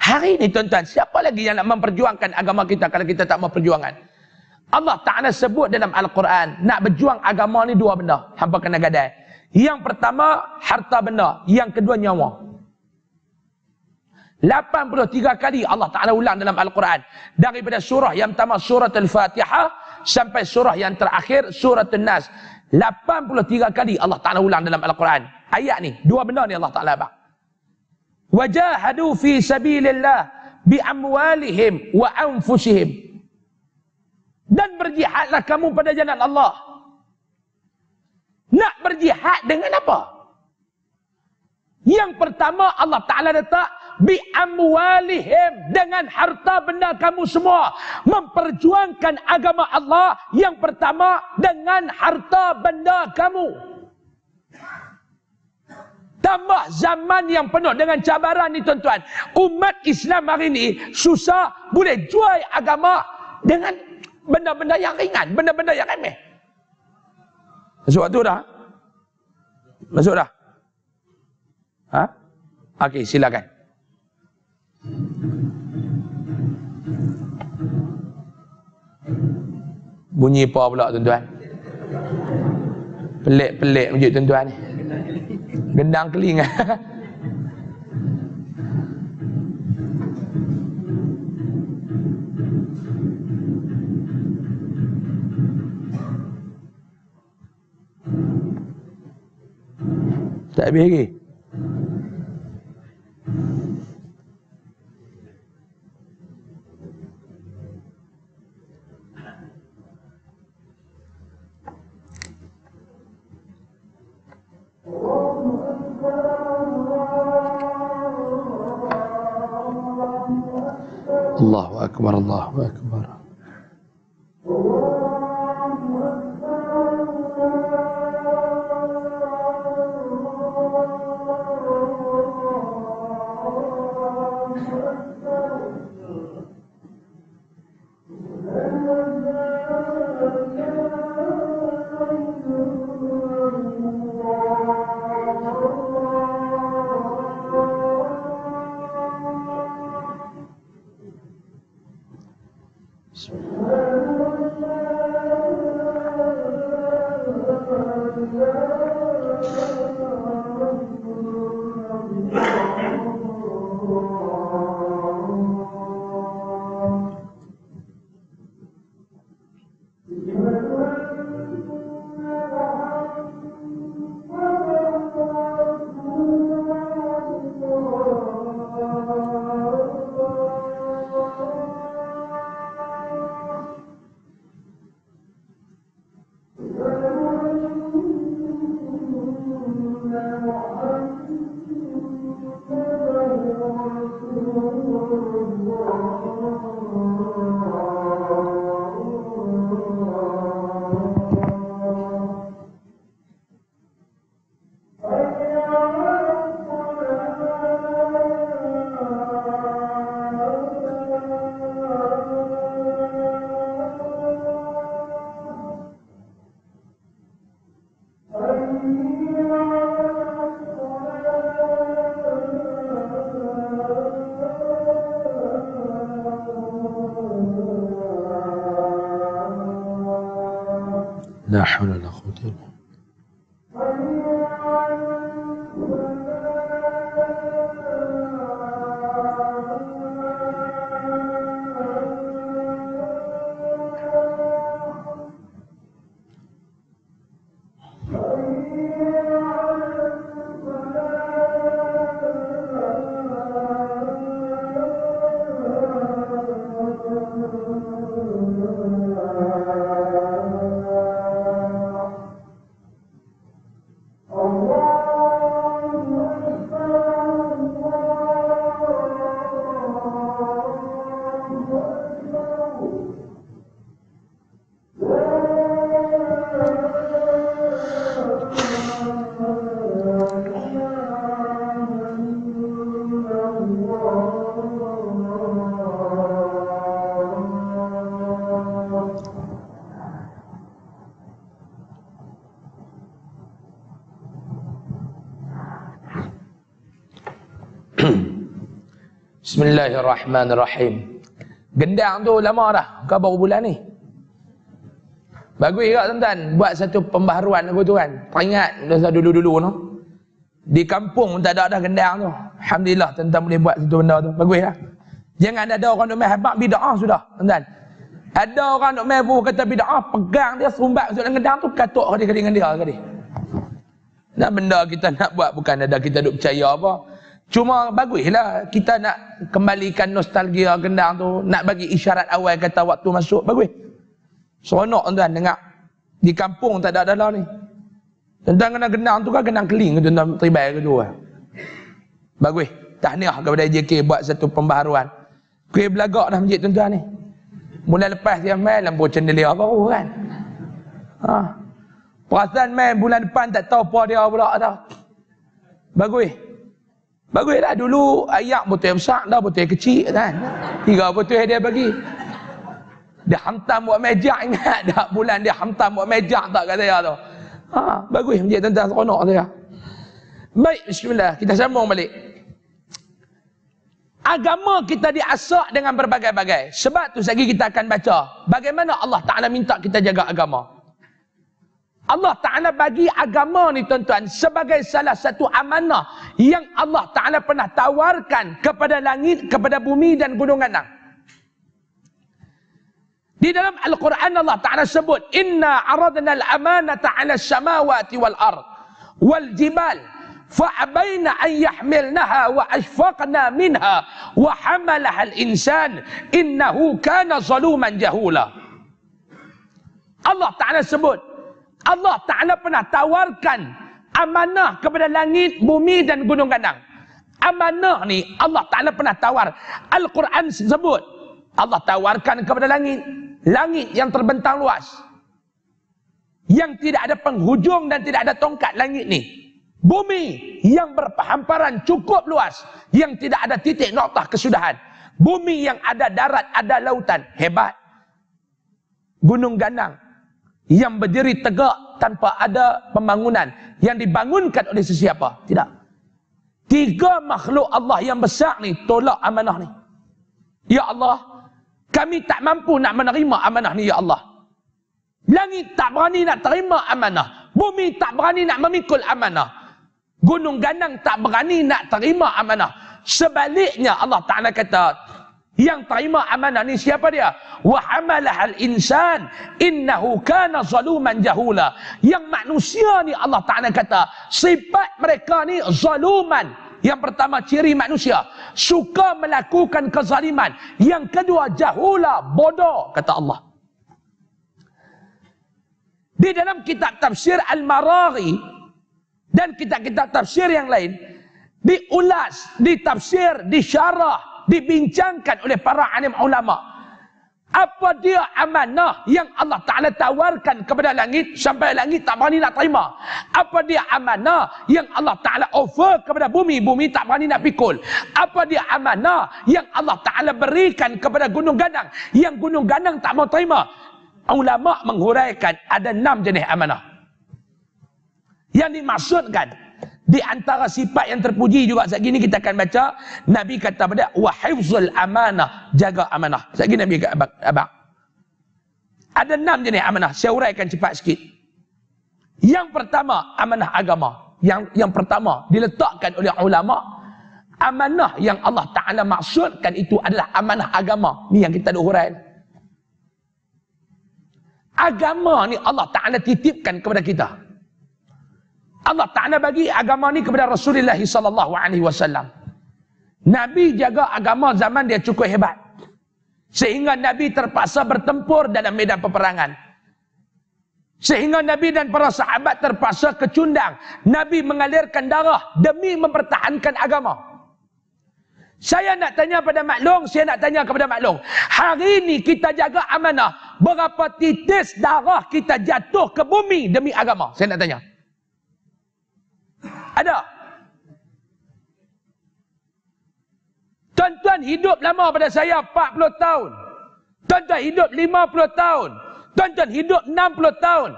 Hari ini tuan-tuan, siapa lagi yang nak memperjuangkan agama kita kalau kita tak mau perjuangan? Allah Ta'ala sebut dalam Al-Quran, nak berjuang agama ni dua benda. Hampa kena gadai. Yang pertama, harta benda. Yang kedua, nyawa. 83 kali Allah Ta'ala ulang dalam Al-Quran. Daripada surah yang pertama, surah Al-Fatihah, sampai surah yang terakhir, surah Al-Nas. 83 kali Allah Ta'ala ulang dalam Al-Quran. Ayat ni, dua benda ni Allah Ta'ala bak wajahadu fi sabilillah bi amwalihim wa anfusihim dan berjihadlah kamu pada jalan Allah nak berjihad dengan apa yang pertama Allah Taala letak bi amwalihim dengan harta benda kamu semua memperjuangkan agama Allah yang pertama dengan harta benda kamu Tambah zaman yang penuh dengan cabaran ni tuan-tuan. Umat Islam hari ini susah boleh jual agama dengan benda-benda yang ringan. Benda-benda yang remeh. Masuk waktu dah? Masuk dah? Ha? Okey, silakan. Bunyi apa pula tuan-tuan? Pelik-pelik wujud tuan-tuan ni. Gendang keling (laughs) Tak habis lagi أكبر الله أكبر لا حول ولا قوة Bismillahirrahmanirrahim. Gendang tu lama dah. Kau baru bulan ni. Bagus juga tuan-tuan. Buat satu pembaharuan aku tu kan. Teringat dulu-dulu tu. Di kampung pun tak ada dah gendang tu. Alhamdulillah tuan-tuan boleh buat satu benda tu. Bagus lah. Jangan ada orang nak main habak bida'ah sudah. Tuan-tuan. Ada orang nak main pun kata bida'ah. Pegang dia serumbat masuk dalam gendang tu. Katuk dia dengan dia. Kali. Nah benda kita nak buat bukan ada kita duk percaya apa. Cuma baguslah kita nak kembalikan nostalgia gendang tu, nak bagi isyarat awal kata waktu masuk, bagus. Seronok tuan dengar. Di kampung tak ada dalam ni. Tentang kena gendang tu kan gendang keling ke tuan tribai ke tu. Bagus. Tahniah kepada JK buat satu pembaharuan. Kuih belagak dah masjid tuan-tuan ni. Bulan lepas dia main lampu cendelia baru kan. Ha. Perasaan main bulan depan tak tahu apa dia pula dah. Bagus. Baguslah dulu ayak botol besar dah botol kecil kan. Tiga botol dia bagi. Dia hantam buat meja ingat (laughs) dah bulan dia hantam buat meja tak kata saya tu. Ha, bagus menjadi tentang seronok saya. Baik, bismillah. Kita sambung balik. Agama kita diasak dengan berbagai-bagai. Sebab tu lagi kita akan baca. Bagaimana Allah Ta'ala minta kita jaga agama. Allah Ta'ala bagi agama ni tuan-tuan sebagai salah satu amanah yang Allah Ta'ala pernah tawarkan kepada langit, kepada bumi dan gunung ganang. Di dalam Al-Quran Allah Ta'ala sebut Inna aradna al-amanata ala samawati wal ard wal jibal fa'abayna an yahmilnaha wa ashfaqna minha wa hamalaha al-insan innahu kana zaluman jahula Allah Ta'ala sebut Allah Ta'ala pernah tawarkan amanah kepada langit, bumi dan gunung ganang. Amanah ni Allah Ta'ala pernah tawar. Al-Quran sebut. Allah tawarkan kepada langit. Langit yang terbentang luas. Yang tidak ada penghujung dan tidak ada tongkat langit ni. Bumi yang berhamparan cukup luas. Yang tidak ada titik noktah kesudahan. Bumi yang ada darat, ada lautan. Hebat. Gunung ganang yang berdiri tegak tanpa ada pembangunan. Yang dibangunkan oleh sesiapa? Tidak. Tiga makhluk Allah yang besar ni tolak amanah ni. Ya Allah kami tak mampu nak menerima amanah ni ya Allah. Langit tak berani nak terima amanah. Bumi tak berani nak memikul amanah. Gunung ganang tak berani nak terima amanah. Sebaliknya Allah Taala kata yang terima amanah ni siapa dia? Wa hamalahal insan innahu kana zaluman jahula. Yang manusia ni Allah Taala kata, sifat mereka ni zaluman. Yang pertama ciri manusia suka melakukan kezaliman. Yang kedua jahula, bodoh kata Allah. Di dalam kitab tafsir Al-Maraghi dan kitab-kitab tafsir yang lain diulas, ditafsir, disyarah dibincangkan oleh para alim ulama apa dia amanah yang Allah Ta'ala tawarkan kepada langit sampai langit tak berani nak terima? Apa dia amanah yang Allah Ta'ala offer kepada bumi, bumi tak berani nak pikul? Apa dia amanah yang Allah Ta'ala berikan kepada gunung ganang yang gunung ganang tak mau terima? Ulama menghuraikan ada enam jenis amanah. Yang dimaksudkan di antara sifat yang terpuji juga saat ini kita akan baca Nabi kata pada wahifzul amanah jaga amanah. Saat Nabi kata abang, abang. Ada enam jenis amanah. Saya uraikan cepat sikit. Yang pertama amanah agama. Yang yang pertama diletakkan oleh ulama amanah yang Allah Taala maksudkan itu adalah amanah agama. Ni yang kita dah hurai. Agama ni Allah Taala titipkan kepada kita. Allah Ta'ala bagi agama ni kepada Rasulullah sallallahu alaihi wasallam. Nabi jaga agama zaman dia cukup hebat. Sehingga Nabi terpaksa bertempur dalam medan peperangan. Sehingga Nabi dan para sahabat terpaksa kecundang. Nabi mengalirkan darah demi mempertahankan agama. Saya nak tanya pada maklum, saya nak tanya kepada maklum. Hari ini kita jaga amanah. Berapa titis darah kita jatuh ke bumi demi agama? Saya nak tanya. Ada. Tuan-tuan hidup lama pada saya 40 tahun. Tuan-tuan hidup 50 tahun. Tuan-tuan hidup 60 tahun.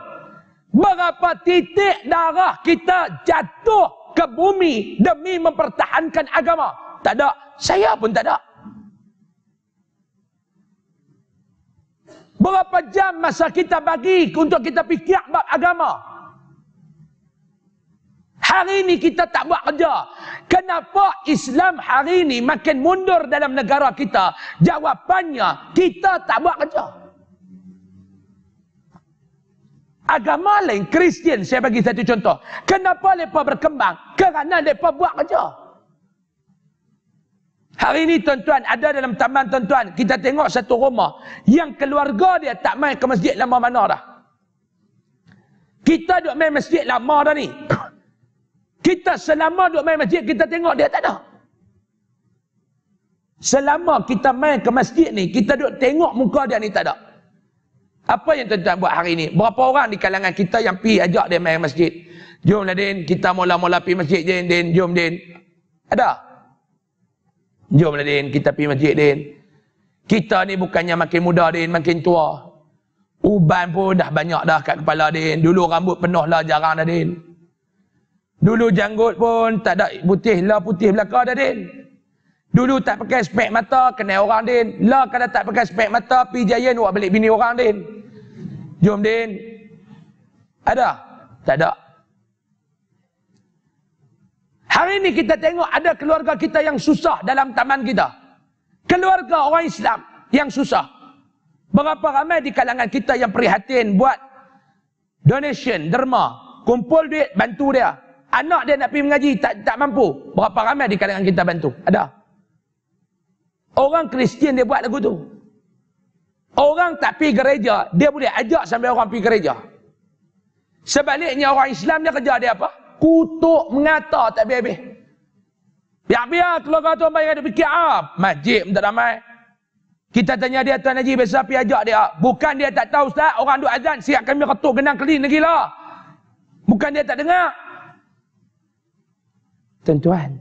Berapa titik darah kita jatuh ke bumi demi mempertahankan agama? Tak ada. Saya pun tak ada. Berapa jam masa kita bagi untuk kita fikir bab agama? Hari ini kita tak buat kerja. Kenapa Islam hari ini makin mundur dalam negara kita? Jawapannya, kita tak buat kerja. Agama lain, Kristian, saya bagi satu contoh. Kenapa mereka berkembang? Kerana mereka buat kerja. Hari ini tuan-tuan, ada dalam taman tuan-tuan, kita tengok satu rumah yang keluarga dia tak main ke masjid lama mana dah. Kita duduk main masjid lama dah ni. Kita selama duduk main masjid, kita tengok dia tak ada. Selama kita main ke masjid ni, kita duduk tengok muka dia ni tak ada. Apa yang tuan-tuan buat hari ni? Berapa orang di kalangan kita yang pi ajak dia main masjid? Jomlah Din, kita mula-mula pi masjid Din, Din, jom Din. Ada? Jomlah Din, kita pi masjid Din. Kita ni bukannya makin muda Din, makin tua. Uban pun dah banyak dah kat kepala Din. Dulu rambut penuh lah, jarang dah Din. Dulu janggut pun tak ada putih lah putih belakang dah din. Dulu tak pakai spek mata kena orang din. Lah kalau tak pakai spek mata pi jaya buat balik bini orang din. Jom din. Ada? Tak ada. Hari ini kita tengok ada keluarga kita yang susah dalam taman kita. Keluarga orang Islam yang susah. Berapa ramai di kalangan kita yang prihatin buat donation, derma. Kumpul duit, bantu dia. Anak dia nak pergi mengaji, tak tak mampu. Berapa ramai di kalangan kita bantu? Ada. Orang Kristian dia buat lagu tu. Orang tak pergi gereja, dia boleh ajak sampai orang pergi gereja. Sebaliknya orang Islam dia kerja dia apa? Kutuk mengata tak habis-habis. Biar-biar keluarga tu bayar dia fikir ah, masjid tak ramai. Kita tanya dia Tuan Haji biasa pergi ajak dia. Bukan dia tak tahu Ustaz, orang duk azan siap kami ketuk genang kelin lagi lah. Bukan dia tak dengar. Tuan-tuan.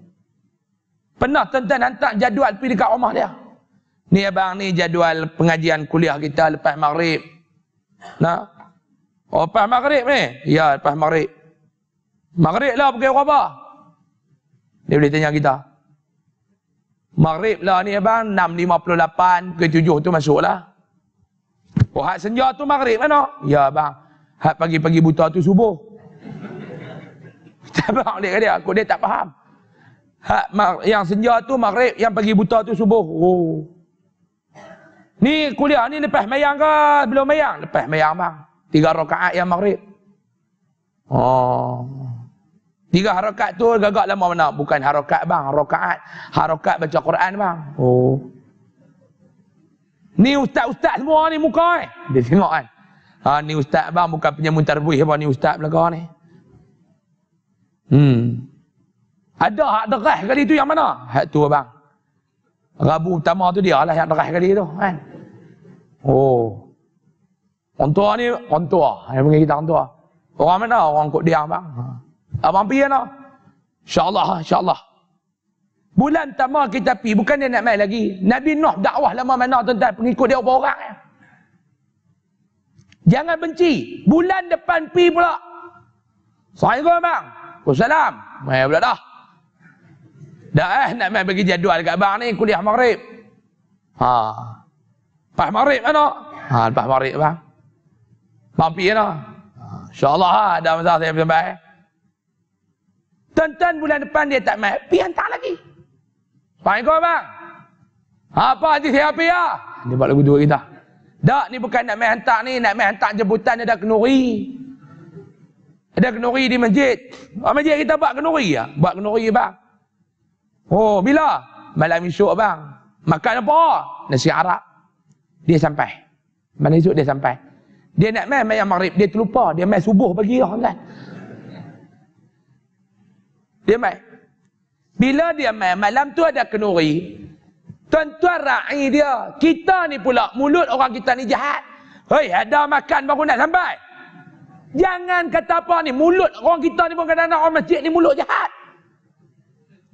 Pernah tuan-tuan hantar jadual pergi dekat rumah dia. Ni abang ni jadual pengajian kuliah kita lepas maghrib. Nah. Oh, lepas maghrib ni? Ya, lepas maghrib. Maghrib lah pergi apa? Dia boleh tanya kita. Maghrib lah ni abang, 6.58 ke 7 tu masuk lah. Oh, hak senja tu maghrib mana? Ya abang. Hak pagi-pagi buta tu subuh. (laughs) Tabak dia dia, aku dia tak faham. Hak yang senja tu maghrib, yang pagi buta tu subuh. Oh. Ni kuliah ni lepas mayang ke belum mayang? Lepas mayang bang. Tiga rakaat yang maghrib. Oh. Tiga harakat tu gagak lama mana? Bukan harakat bang, rakaat. Harakat baca Quran bang. Oh. Ni ustaz-ustaz semua ni muka eh. Dia tengok kan. Ha, ni ustaz bang bukan penyamun tarbuih apa ni ustaz belakang ni. Hmm. Ada hak derah kali tu yang mana? Hak tu abang. Rabu pertama tu dia lah yang terakhir kali tu kan. Oh. Orang tua ni, orang tua. Yang panggil kita orang tua. Orang mana? Orang kod dia bang. Ha. Abang pergi mana? InsyaAllah, insyaAllah. Bulan pertama kita pergi, bukan dia nak main lagi. Nabi Nuh dakwah lama mana tuan-tuan, pengikut dia berapa orang. Ya? Jangan benci. Bulan depan pergi pula. Assalamualaikum bang. Waalaikumsalam. Mai pula dah. Dah eh nak main bagi jadual dekat abang ni kuliah maghrib. Ha. Pas maghrib mana? Ha, lepas maghrib bang. Mampi mana? Ha, InsyaAllah ha, ada masa saya sampai. Tonton bulan depan dia tak main. Pergi hantar lagi. Assalamualaikum bang. Apa hati saya pergi ya? Dia buat lagu dua kita. Tak, ni bukan nak main hantar ni. Nak main hantar jemputan ada kenuri. Ada kenuri di masjid. Oh, masjid kita buat kenuri ya? Buat kenuri bang. Oh, bila? Malam esok bang. Makan apa? Nasi Arab. Dia sampai. Malam esok dia sampai. Dia nak main main maghrib. Dia terlupa. Dia main subuh pagi lah kan. Dia main. Bila dia main, malam tu ada kenuri. Tuan-tuan ra'i dia. Kita ni pula, mulut orang kita ni jahat. Hei, ada makan baru nak sampai. Jangan kata apa ni, mulut orang kita ni pun kadang-kadang orang masjid ni mulut jahat.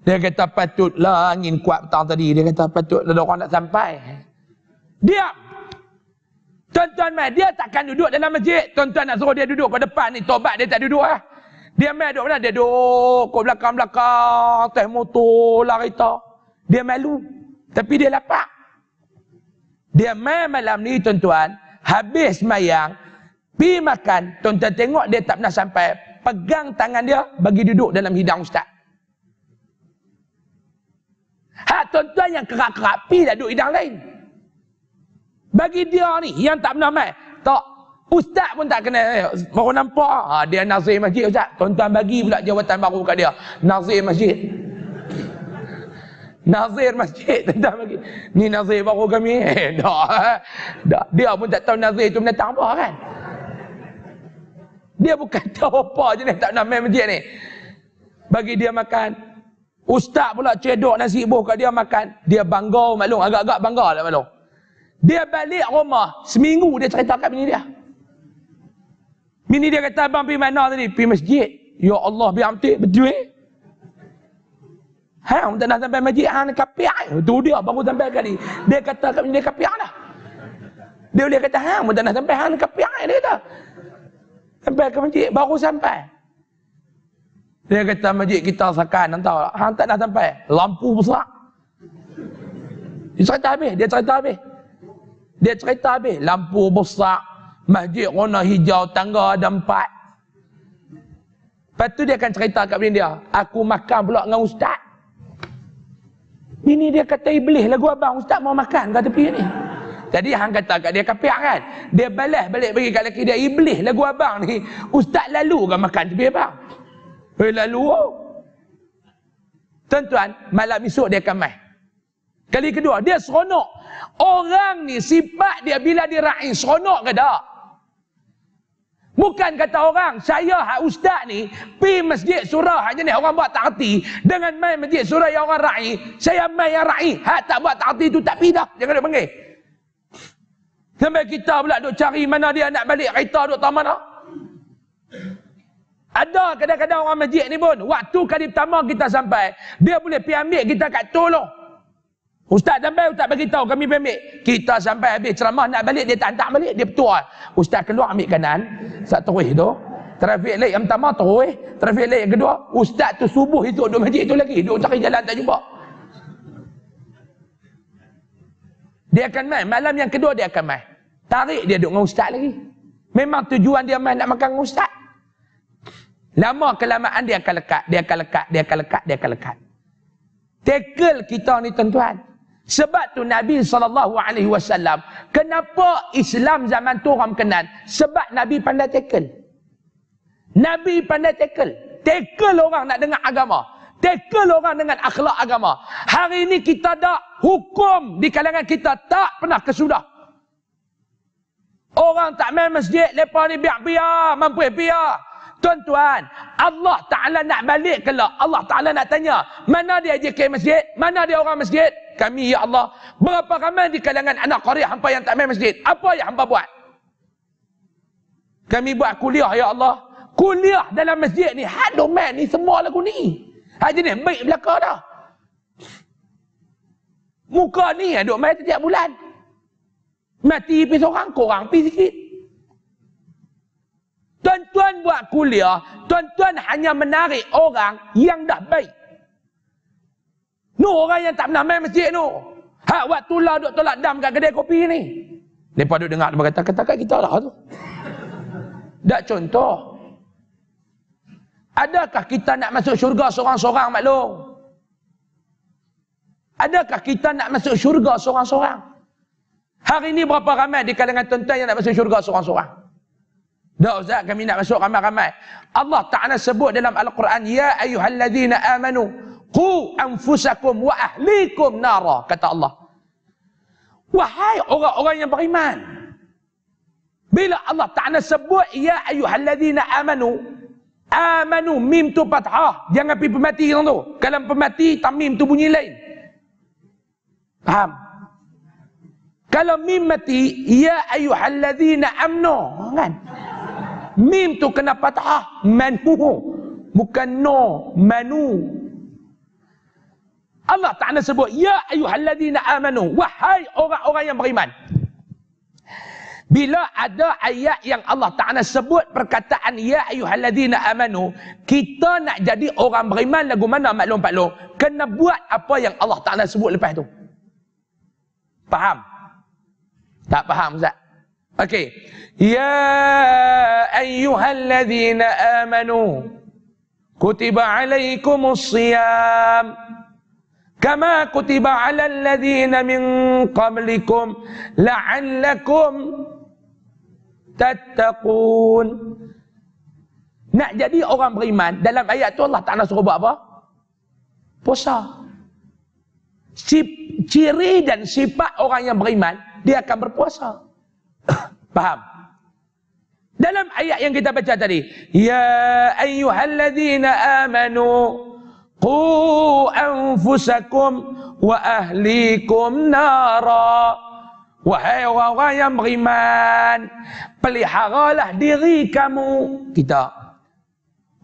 Dia kata patutlah angin kuat petang tadi. Dia kata patutlah orang nak sampai. Diam. Tuan-tuan mai, dia takkan duduk dalam masjid. Tuan-tuan nak suruh dia duduk ke depan ni. Tobat dia tak duduk lah. Dia mai duduk mana? Dia duduk ke belakang-belakang. Teh motor lah kereta. Dia malu. Tapi dia lapar. Dia mai malam ni tuan-tuan. Habis mayang. Pi makan. Tuan-tuan tengok dia tak pernah sampai. Pegang tangan dia. Bagi duduk dalam hidang ustaz. Ha tuan-tuan yang kerak-kerak pi dah duduk hidang lain. Bagi dia ni yang tak pernah mai. Tak. Ustaz pun tak kena. Eh, baru nampak. Ha, dia nazir masjid ustaz. Tuan-tuan bagi pula jawatan baru kat dia. Nazir masjid. (laughs) Nazir masjid tuan-tuan bagi. Ni nazir baru kami. (laughs) Eh, dah. dah. Dia pun tak tahu nazir tu mendatang apa kan. Dia bukan (laughs) tahu apa je ni tak pernah main masjid ni. Bagi dia makan. Ustaz pula cedok nasi buh kat dia makan. Dia bangga maklum. Agak-agak bangga lah maklum. Dia balik rumah. Seminggu dia cerita kat bini dia. Bini dia kata, abang pergi mana tadi? Pergi masjid. Ya Allah, biar amtik. Betul eh? Ha, tak nak sampai masjid. Ha, kapiak. Itu dia baru sampai kali. Dia kata kat bini dia kapiak dah. Dia boleh kata, ha, tak nak sampai. Ha, kapiak. Dia kata. Sampai ke masjid. Baru sampai. Dia kata masjid kita sakan entah hang tak dah sampai. Lampu besar. Dia cerita habis, dia cerita habis. Dia cerita habis, lampu besar, masjid warna hijau, tangga ada empat. Lepas tu dia akan cerita kat bini dia, aku makan pula dengan ustaz. Bini dia kata iblis lagu abang, ustaz mau makan kat tepi ni. Jadi hang kata kat dia kapiak kan. Dia balas balik bagi kat lelaki dia iblis lagu abang ni. Ustaz lalu kan makan tepi abang. Eh lalu oh. Tuan-tuan, malam esok dia akan. Kali kedua, dia seronok. Orang ni sifat dia bila dia raih, seronok ke tak? Bukan kata orang, saya hak ustaz ni, pi masjid surah hanya ni orang buat tak erti. Dengan mai masjid surah yang orang raih, saya mai yang raih. Hak tak buat tak erti tu tak pi dah. Jangan dia panggil. Sampai kita pula duk cari mana dia nak balik kereta duk taman dah. Ada kadang-kadang orang masjid ni pun, waktu kali pertama kita sampai, dia boleh pergi ambil kita kat tolong. Ustaz sampai, ustaz bagi tahu kami pergi ambil. Kita sampai habis ceramah nak balik, dia tak hantar balik, dia betul. Ustaz keluar ambil kanan, satu terus tu. Trafik light yang pertama terus, trafik light yang kedua, ustaz tu subuh itu duduk masjid tu lagi, duduk cari jalan tak jumpa. Dia akan main, malam yang kedua dia akan main. Tarik dia duduk dengan ustaz lagi. Memang tujuan dia main nak makan dengan ustaz. Lama kelamaan dia akan lekat, dia akan lekat, dia akan lekat, dia akan lekat. Tackle kita ni tuan-tuan. Sebab tu Nabi SAW, kenapa Islam zaman tu orang kenal? Sebab Nabi pandai tackle. Nabi pandai tackle. Tackle orang nak dengar agama. Tackle orang dengan akhlak agama. Hari ini kita tak hukum di kalangan kita tak pernah kesudah. Orang tak main masjid, lepas ni biar-biar, mampu biar. Tuan-tuan, Allah Ta'ala nak balik ke Allah Ta'ala nak tanya, mana dia JK masjid? Mana dia orang masjid? kami ya Allah. Berapa ramai di kalangan anak Korea hampa yang tak main masjid? Apa yang hampa buat? Kami buat kuliah ya Allah. Kuliah dalam masjid ni, hadu man ni semua lagu ni. Haji ni baik belakang dah. Muka ni duk main setiap bulan. Mati pergi seorang, korang pergi sikit. Tuan-tuan buat kuliah, tuan-tuan hanya menarik orang yang dah baik. Nu orang yang tak pernah main masjid tu. Hak waktu lah duk tolak dam kat kedai kopi ni. Lepas duk dengar dia kata, kata kat kita lah tu. Tak contoh. Adakah kita nak masuk syurga seorang-seorang maklum? Adakah kita nak masuk syurga seorang-seorang? Hari ini berapa ramai di kalangan tuan-tuan yang nak masuk syurga seorang-seorang? Tak Ustaz, kami nak masuk ramai-ramai. Allah Ta'ala sebut dalam Al-Quran, Ya ayuhalladzina amanu, Qu anfusakum wa ahlikum nara, kata Allah. Wahai orang-orang yang beriman. Bila Allah Ta'ala sebut, Ya ayuhalladzina amanu, Amanu, mim tu fathah. Jangan pergi pemati tu. Kalau pemati, tamim tu bunyi lain. Faham? Kalau mim mati, Ya ayuhalladzina amnu. Kan? Mim tu kena patah. Manu. Bukan no. Manu. Allah Ta'ala sebut. Ya ayuhalladzina amanu. Wahai orang-orang yang beriman. Bila ada ayat yang Allah Ta'ala sebut perkataan Ya ayuhalladzina amanu. Kita nak jadi orang beriman lagu mana maklum Pak Long. Kena buat apa yang Allah Ta'ala sebut lepas tu. Faham? Tak faham Ustaz? Okey. Ya ayyuhalladzina amanu kutiba alaikumus siyam kama kutiba alal ladzina min qablikum la'allakum tattaqun nak jadi orang beriman dalam ayat tu Allah Taala suruh buat apa puasa ciri dan sifat orang yang beriman dia akan berpuasa (coughs) Faham? Dalam ayat yang kita baca tadi, ya ayyuhalladzina amanu qu anfusakum wa ahlikum nara. Wahai orang-orang yang beriman, peliharalah diri kamu kita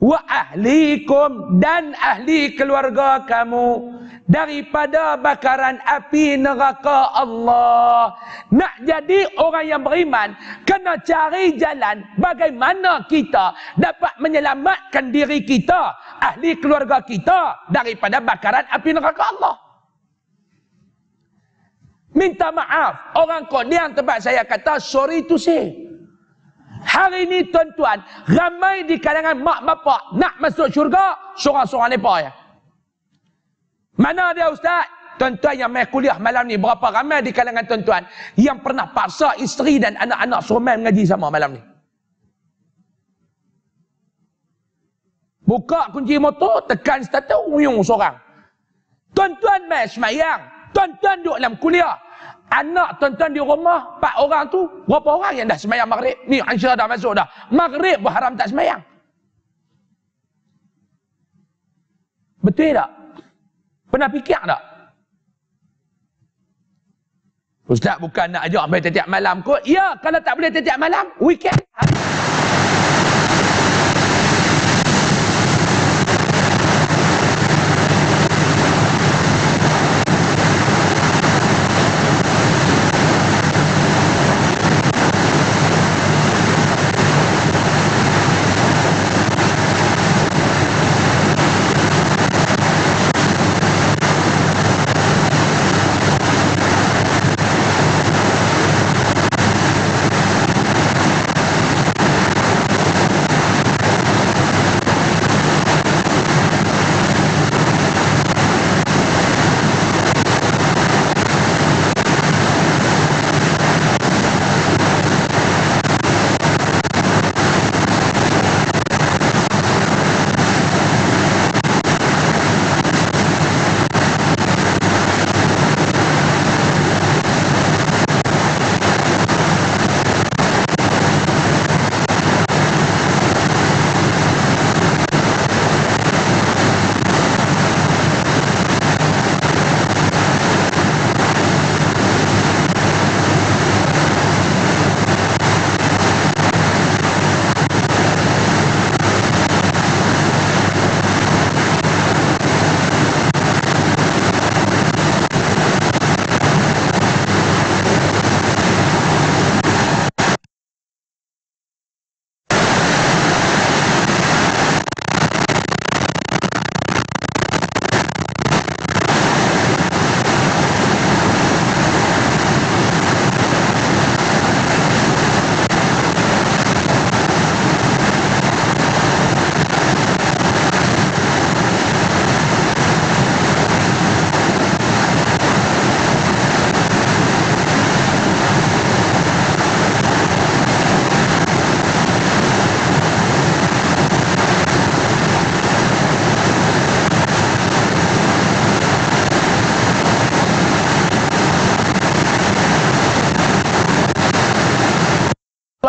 wa ahlikum dan ahli keluarga kamu daripada bakaran api neraka Allah. Nak jadi orang yang beriman, kena cari jalan bagaimana kita dapat menyelamatkan diri kita, ahli keluarga kita daripada bakaran api neraka Allah. Minta maaf, orang Kodian tempat saya kata sorry to say. Hari ini tuan-tuan, ramai di kalangan mak bapak nak masuk syurga, seorang-seorang lepa ya. Mana dia ustaz? Tuan-tuan yang main kuliah malam ni, berapa ramai di kalangan tuan-tuan yang pernah paksa isteri dan anak-anak suruh main mengaji sama malam ni? Buka kunci motor, tekan starter, uyung seorang. Tuan-tuan main semayang. Tuan-tuan duduk dalam kuliah. Anak tuan-tuan di rumah, empat orang tu, berapa orang yang dah semayang maghrib? Ni Aisyah dah masuk dah. Maghrib berharam tak semayang. Betul tak? Pernah fikir tak? Ustaz bukan nak ajak main tiap malam kot. Ya, kalau tak boleh tiap malam, weekend.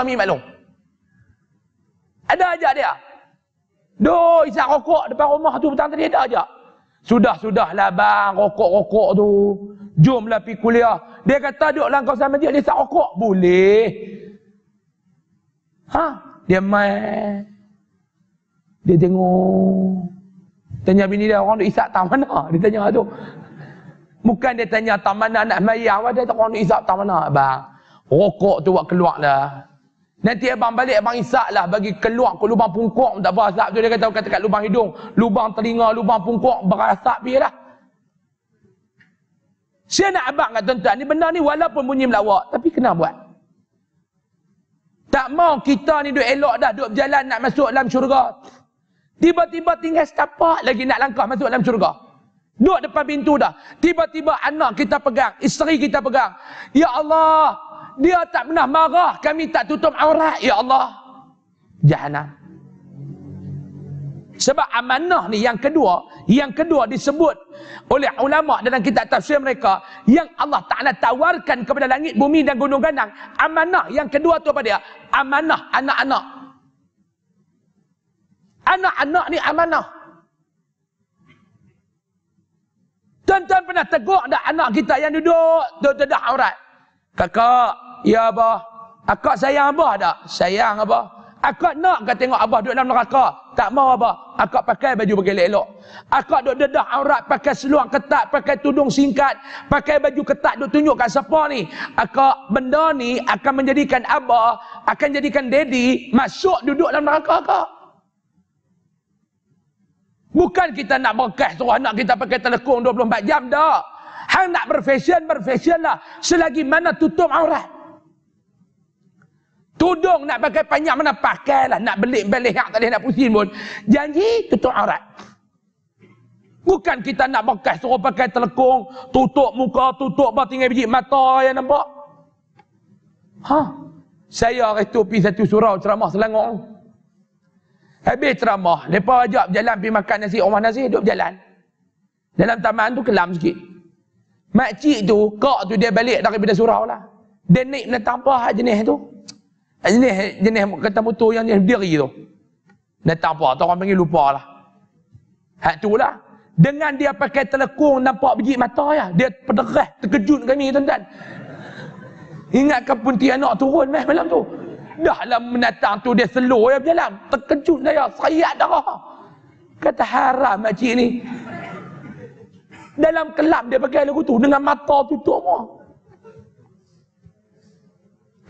Suami maklum. Ada ajak dia. Doh, isap rokok depan rumah tu petang tadi ada ajak. Sudah-sudahlah bang, rokok-rokok tu. Jomlah pergi kuliah. Dia kata duduk dalam kawasan masjid, dia isap rokok. Boleh. Ha? Dia main. Dia tengok. Tanya bini dia, orang duk isap tak mana? (laughs) Dia tanya tu. Bukan dia tanya tak mana nak mayang. Dia tak orang duk isap tak mana? Bang, rokok tu buat keluar lah. Nanti abang balik abang isak lah bagi keluar ke lubang pungkuk tak apa asap tu dia kata kata kat lubang hidung, lubang telinga, lubang pungkuk berasap dia lah. Saya nak abang kat tuan-tuan ni benda ni walaupun bunyi melawak tapi kena buat. Tak mau kita ni duk elok dah duk berjalan nak masuk dalam syurga. Tiba-tiba tinggal setapak lagi nak langkah masuk dalam syurga. Duduk depan pintu dah. Tiba-tiba anak kita pegang, isteri kita pegang. Ya Allah, dia tak pernah marah. Kami tak tutup aurat. Ya Allah. Jahanam sebab amanah ni yang kedua yang kedua disebut oleh ulama dalam kitab tafsir mereka yang Allah Taala tawarkan kepada langit bumi dan gunung ganang. Amanah yang kedua tu apa dia? Amanah anak-anak. Anak-anak ni amanah. Tuan-tuan pernah tegur tak anak kita yang duduk duduk aurat? Kakak, Ya Abah. Akak sayang Abah tak? Sayang Abah. Akak nak ke tengok Abah duduk dalam neraka? Tak mau Abah. Akak pakai baju bagi elok. Akak duduk dedah aurat pakai seluar ketat, pakai tudung singkat, pakai baju ketat duduk tunjuk kat siapa ni? Akak benda ni akan menjadikan Abah, akan jadikan Daddy masuk duduk dalam neraka akak. Bukan kita nak berkah suruh anak kita pakai telekung 24 jam dah. Hang nak berfashion, berfashion lah. Selagi mana tutup aurat. Tudung nak pakai panjang mana pakailah. Nak belik belik yang tadi nak pusing pun. Janji tutup aurat. Bukan kita nak bekas suruh pakai telekung. Tutup muka, tutup apa tinggal biji mata yang nampak. Ha? Saya hari tu pergi satu surau ceramah Selangor. Habis ceramah. Lepas ajak berjalan pergi makan nasi rumah nasi. Duduk berjalan. Dalam taman tu kelam sikit. Makcik tu, kak tu dia balik daripada surau lah. Dia naik menentang apa jenis tu. Jenis jenis kata motor yang jenis diri tu. Datang apa? Orang panggil lupa lah. Hak tu lah. Dengan dia pakai telekung nampak biji mata ya. Dia pederah terkejut kami tuan-tuan. Ingatkan pun tiada nak turun meh malam tu. Dah lah menatang tu dia slow ya berjalan. Terkejut saya. Sayat dah. Kata haram makcik ni. Dalam kelab dia pakai lagu tu. Dengan mata tutup semua.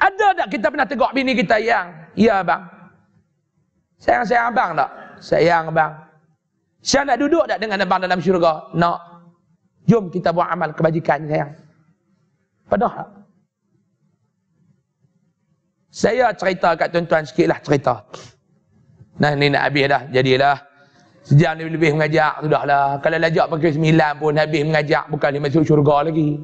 Ada tak kita pernah tegak bini kita yang? Ya bang. Sayang-sayang abang tak? Sayang abang. Saya nak duduk tak dengan abang dalam syurga? Nak. Jom kita buat amal kebajikan sayang. Pedah tak? Saya cerita kat tuan-tuan sikit lah cerita. Nah ni nak habis dah. Jadilah. Sejam lebih-lebih mengajak. Sudahlah. Kalau lajak pakai sembilan pun habis mengajak. Bukan dia masuk syurga lagi.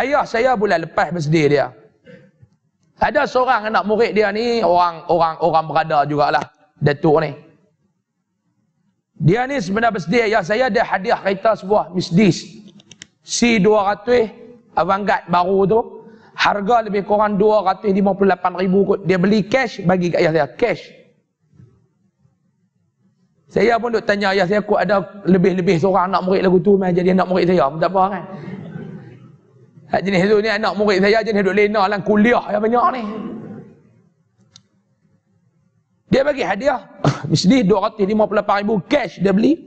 Ayah saya bulan lepas bersedih dia. Ada seorang anak murid dia ni orang orang orang berada jugalah datuk ni. Dia ni sebenarnya bersedih ayah saya dia hadiah kereta sebuah Mercedes C200 Avantgarde baru tu harga lebih kurang 258 ribu kot. Dia beli cash bagi kat ayah saya cash. Saya pun duk tanya ayah saya aku ada lebih-lebih seorang anak murid lagu tu mai jadi anak murid saya. Tak apa kan? Hak jenis tu ni anak murid saya jenis duduk lena dalam kuliah yang banyak ni. Dia bagi hadiah. (coughs) Mesti 258 ribu cash dia beli.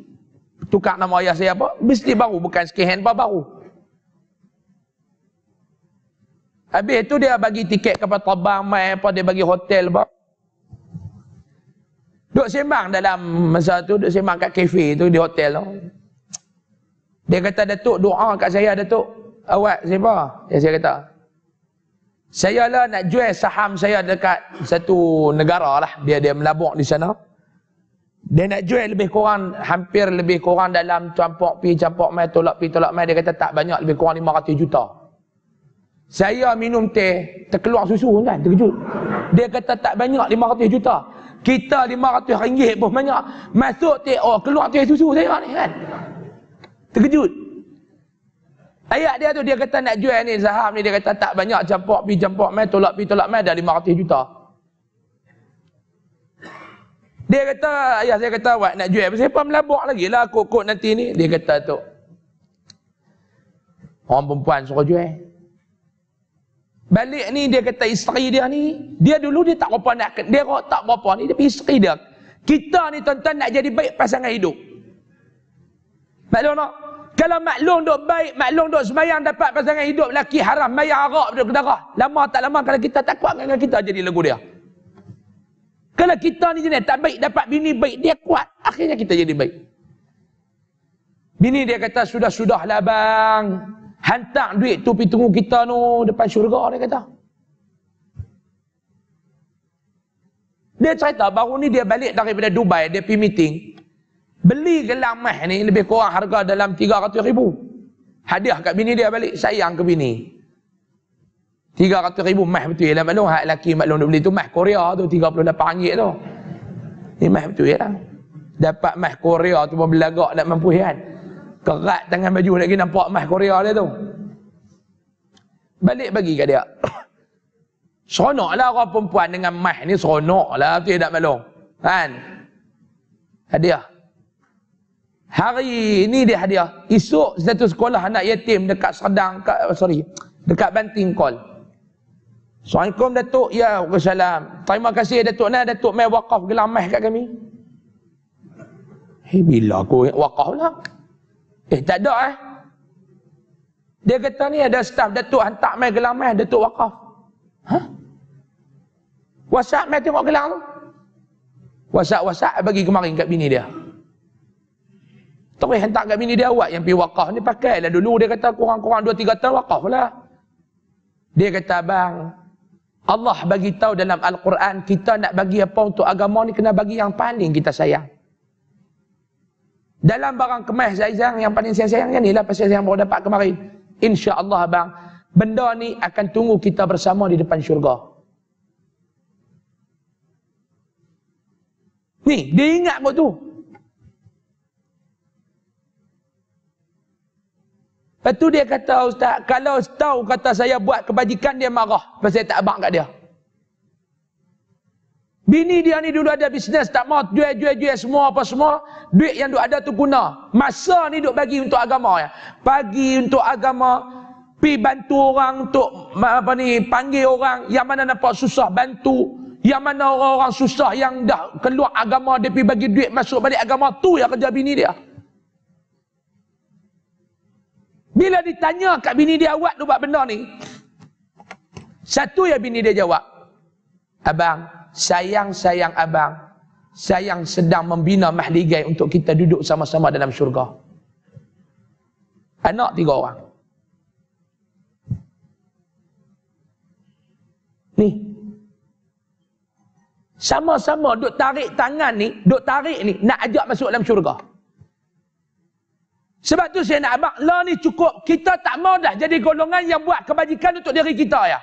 Tukar nama ayah saya apa? Mesti baru. Bukan sikit handphone baru. Habis tu dia bagi tiket kapal terbang, mai apa dia bagi hotel apa. Duk sembang dalam masa tu, duk sembang kat kafe tu di hotel tu. Dia kata Datuk doa kat saya Datuk awak siapa? Ya saya kata. Saya lah nak jual saham saya dekat satu negara lah. Dia dia melabuk di sana. Dia nak jual lebih kurang, hampir lebih kurang dalam campur pi, campur mai, tolak pi, tolak mai. Dia kata tak banyak, lebih kurang 500 juta. Saya minum teh, terkeluar susu kan, terkejut. Dia kata tak banyak, 500 juta. Kita 500 ringgit pun banyak. Masuk teh, oh keluar teh susu saya ni kan. Terkejut. Ayat dia tu dia kata nak jual ni saham ni dia kata tak banyak campur pi campur mai tolak pi tolak mai dah 500 juta. Dia kata ayah saya kata awak nak jual siapa melabuk lagi lah kok-kok nanti ni dia kata tu. Orang perempuan suruh jual. Balik ni dia kata isteri dia ni, dia dulu dia tak apa nak dia tak apa ni dia isteri dia. Kita ni tuan-tuan nak jadi baik pasangan hidup. Maklum tak? Kalau maklum duk baik, maklum duk semayang dapat pasangan hidup lelaki haram, mayar arak duduk darah. Lama tak lama kalau kita tak kuat dengan kita jadi lagu dia. Kalau kita ni jenis tak baik dapat bini baik, dia kuat. Akhirnya kita jadi baik. Bini dia kata, sudah-sudahlah bang. Hantar duit tu pergi tunggu kita tu depan syurga dia kata. Dia cerita baru ni dia balik daripada Dubai, dia pergi meeting. Beli gelang mah ni lebih kurang harga dalam 300 ribu. Hadiah kat bini dia balik. Sayang ke bini. 300 ribu mah betul ya. Maklum hak lelaki maklum dia beli tu mah Korea tu 38 ringgit tu. Ni mah betul ya. Dapat mah Korea tu pun belagak nak mampu kan. Kerat tangan baju lagi nampak mah Korea dia tu. Balik bagi kat dia. (coughs) Seronok lah orang perempuan dengan mah ni seronok lah. Tu tak maklum. Kan? Hadiah. Hari ini dia hadiah. Esok satu sekolah anak yatim dekat Sedang, kat, sorry, dekat Banting call. Assalamualaikum Datuk. Ya, Waalaikumsalam. Terima kasih Datuk. Nah, Datuk mai wakaf gelang mah kat kami. Hei, bila aku wakaf lah? Eh, tak ada eh. Dia kata ni ada staff Datuk hantar mai gelang mah, Datuk wakaf. Hah? WhatsApp mai tengok gelang tu. WhatsApp-WhatsApp bagi kemarin kat bini dia. Terus hentak kat bini dia awak yang pergi wakaf ni pakai lah dulu. Dia kata kurang-kurang 2-3 tahun wakaf lah. Dia kata bang, Allah bagi tahu dalam Al-Quran kita nak bagi apa untuk agama ni kena bagi yang paling kita sayang. Dalam barang kemas Zaizang yang paling saya sayang ni lah pasal yang baru dapat kemarin. Insya Allah bang, benda ni akan tunggu kita bersama di depan syurga. Ni, dia ingat kot tu. Lepas tu dia kata ustaz, kalau tahu kata saya buat kebajikan dia marah. Pasal saya tak abang kat dia. Bini dia ni dulu ada bisnes tak mau jual-jual-jual semua apa semua. Duit yang duk ada tu guna. Masa ni duk bagi untuk agama ya. Bagi untuk agama. Pi bantu orang untuk apa ni panggil orang yang mana nampak susah bantu. Yang mana orang-orang susah yang dah keluar agama dia pi bagi duit masuk balik agama tu yang kerja bini dia. Bila ditanya kat bini dia awak tu buat benda ni. Satu ya bini dia jawab. Abang, sayang-sayang abang. Sayang sedang membina mahligai untuk kita duduk sama-sama dalam syurga. Anak tiga orang. Ni. Sama-sama duk tarik tangan ni, duk tarik ni, nak ajak masuk dalam syurga. Sebab tu saya nak abang, lah ni cukup. Kita tak mau dah jadi golongan yang buat kebajikan untuk diri kita ya.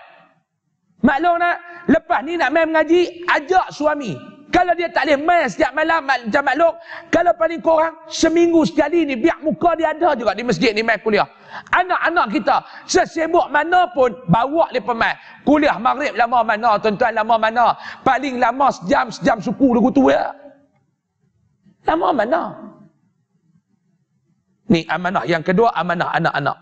Maklum nak, lepas ni nak main mengaji, ajak suami. Kalau dia tak boleh main setiap malam macam maklum, kalau paling kurang, seminggu sekali ni, biar muka dia ada juga di masjid ni main kuliah. Anak-anak kita, sesibuk mana pun, bawa dia pemain. Kuliah maghrib lama mana, tuan-tuan lama mana. Paling lama sejam, sejam suku lagu tu ya. Lama mana? Ni amanah yang kedua, amanah anak-anak.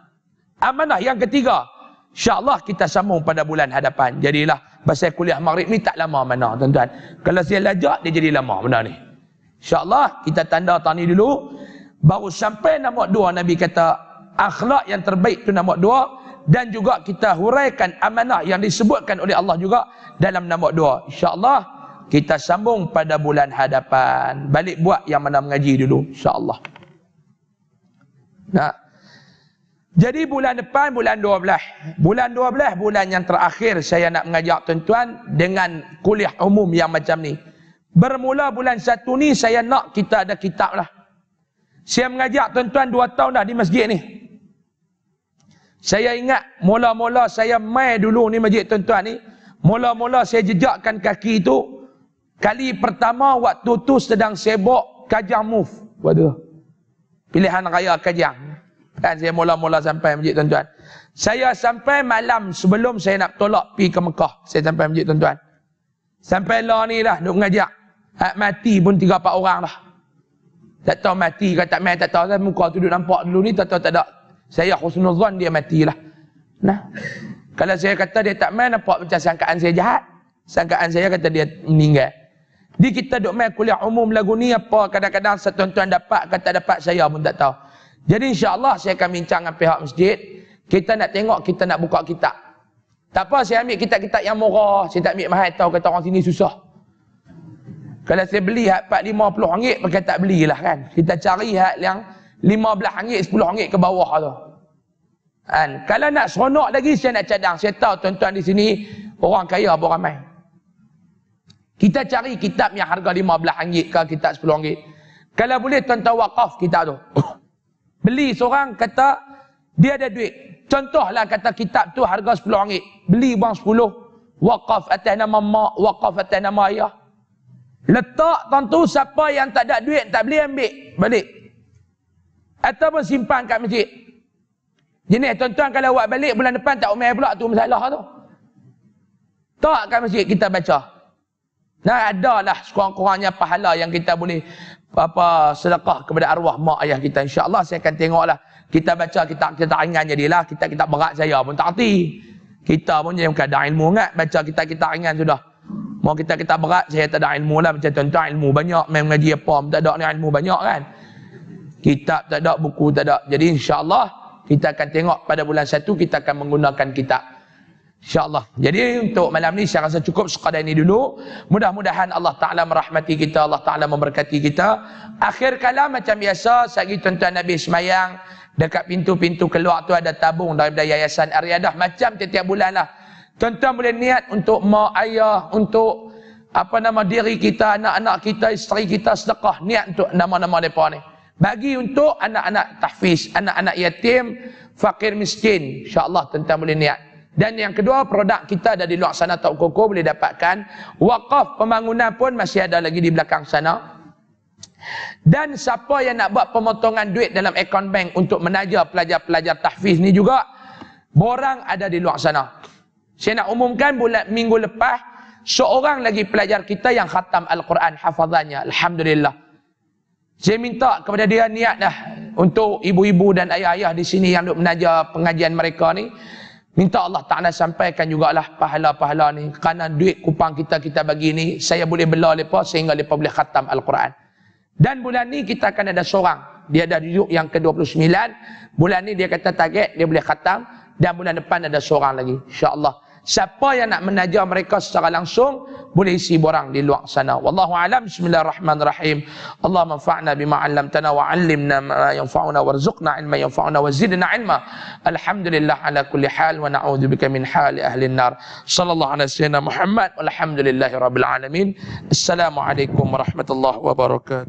Amanah yang ketiga, insyaAllah kita sambung pada bulan hadapan. Jadilah, pasal kuliah maghrib ni tak lama mana tuan-tuan. Kalau saya lajak, dia jadi lama benda ni. InsyaAllah, kita tanda tani dulu. Baru sampai nombor dua, Nabi kata, akhlak yang terbaik tu nombor dua. Dan juga kita huraikan amanah yang disebutkan oleh Allah juga dalam nombor dua. InsyaAllah, kita sambung pada bulan hadapan. Balik buat yang mana mengaji dulu. InsyaAllah. Nah. Jadi bulan depan bulan 12. Bulan 12 bulan yang terakhir saya nak mengajak tuan-tuan dengan kuliah umum yang macam ni. Bermula bulan satu ni saya nak kita ada kitab lah. Saya mengajak tuan-tuan dua tahun dah di masjid ni. Saya ingat mula-mula saya mai dulu ni masjid tuan-tuan ni. Mula-mula saya jejakkan kaki tu. Kali pertama waktu tu sedang sibuk kajang move. Waduh. Pilihan raya Kajang. Kan saya mula-mula sampai masjid tuan-tuan. Saya sampai malam sebelum saya nak tolak pi ke Mekah. Saya sampai masjid tuan-tuan. Sampai lah ni dah duk mengajak. Hak mati pun tiga empat orang dah. Tak tahu mati ke tak main tak tahu. Saya muka tu duduk nampak dulu ni tak tahu tak ada. Saya khusnuzan dia matilah. Nah. Kalau saya kata dia tak main nampak macam sangkaan saya jahat. Sangkaan saya kata dia meninggal. Di kita duk main kuliah umum lagu ni apa kadang-kadang setuan-tuan dapat kata dapat saya pun tak tahu. Jadi insya-Allah saya akan bincang dengan pihak masjid. Kita nak tengok kita nak buka kitab. Tak apa saya ambil kitab-kitab yang murah, saya tak ambil mahal tahu kata orang sini susah. Kalau saya beli hak 4 50 ringgit pakai tak belilah kan. Kita cari hak yang 15 ringgit 10 ringgit ke bawah tu. Kan? Kalau nak seronok lagi saya nak cadang. Saya tahu tuan-tuan di sini orang kaya apa ramai. Kita cari kitab yang harga 15 ringgit ke kitab 10 ringgit. Kalau boleh tuan-tuan wakaf kitab tu. (coughs) Beli seorang kata dia ada duit. Contohlah kata kitab tu harga 10 ringgit. Beli buang 10. Wakaf atas nama mak, wakaf atas nama ayah. Letak tentu siapa yang tak ada duit tak boleh ambil balik. Ataupun simpan kat masjid. Jenis tuan-tuan kalau buat balik bulan depan tak umai pula tu masalah tu. Tak kat masjid kita baca. Nah ada lah sekurang-kurangnya pahala yang kita boleh apa sedekah kepada arwah mak ayah kita insya-Allah saya akan tengoklah kita baca kita kita ringan jadilah kita kita berat saya pun tak arti kita pun jangan ada ilmu ingat baca kita kita ringan sudah Mau kita kita berat, saya tak ada ilmu lah. Macam tuan-tuan ilmu banyak, main mengaji apa, tak ada ni ilmu banyak kan. Kitab tak ada, buku tak ada. Jadi insyaAllah, kita akan tengok pada bulan satu, kita akan menggunakan kitab. InsyaAllah. Jadi untuk malam ni saya rasa cukup sekadar ini dulu. Mudah-mudahan Allah Ta'ala merahmati kita, Allah Ta'ala memberkati kita. Akhir kalam macam biasa, sagi tuan-tuan Nabi Semayang, dekat pintu-pintu keluar tu ada tabung daripada Yayasan Ariadah. Macam tiap-tiap bulan lah. Tuan-tuan boleh niat untuk mak ayah, untuk apa nama diri kita, anak-anak kita, isteri kita sedekah. Niat untuk nama-nama mereka ni. Bagi untuk anak-anak tahfiz, anak-anak yatim, fakir miskin. InsyaAllah tuan-tuan boleh niat. Dan yang kedua, produk kita ada di luar sana Tok Koko boleh dapatkan. Wakaf pembangunan pun masih ada lagi di belakang sana. Dan siapa yang nak buat pemotongan duit dalam akaun bank untuk menaja pelajar-pelajar tahfiz ni juga, borang ada di luar sana. Saya nak umumkan bulan minggu lepas seorang lagi pelajar kita yang khatam Al-Quran hafazannya. Alhamdulillah. Saya minta kepada dia niat dah untuk ibu-ibu dan ayah-ayah di sini yang duk menaja pengajian mereka ni. Minta Allah Ta'ala sampaikan jugalah pahala-pahala ni. Kerana duit kupang kita kita bagi ni, saya boleh bela mereka sehingga mereka boleh khatam Al-Quran. Dan bulan ni kita akan ada seorang. Dia ada duduk yang ke-29. Bulan ni dia kata target, dia boleh khatam. Dan bulan depan ada seorang lagi. InsyaAllah. Siapa yang nak menajar mereka secara langsung boleh isi borang di luar sana. Wallahu alam. Bismillahirrahmanirrahim. Allah manfa'na bima 'allamtana wa 'allimna ma yanfa'una warzuqna 'ilma yanfa'una wa zidna 'ilma. Alhamdulillah ala kulli hal wa na'udzubika min hali ahli an-nar. Sallallahu alaihi wasallam Muhammad walhamdulillahi rabbil alamin. Assalamualaikum warahmatullahi wabarakatuh.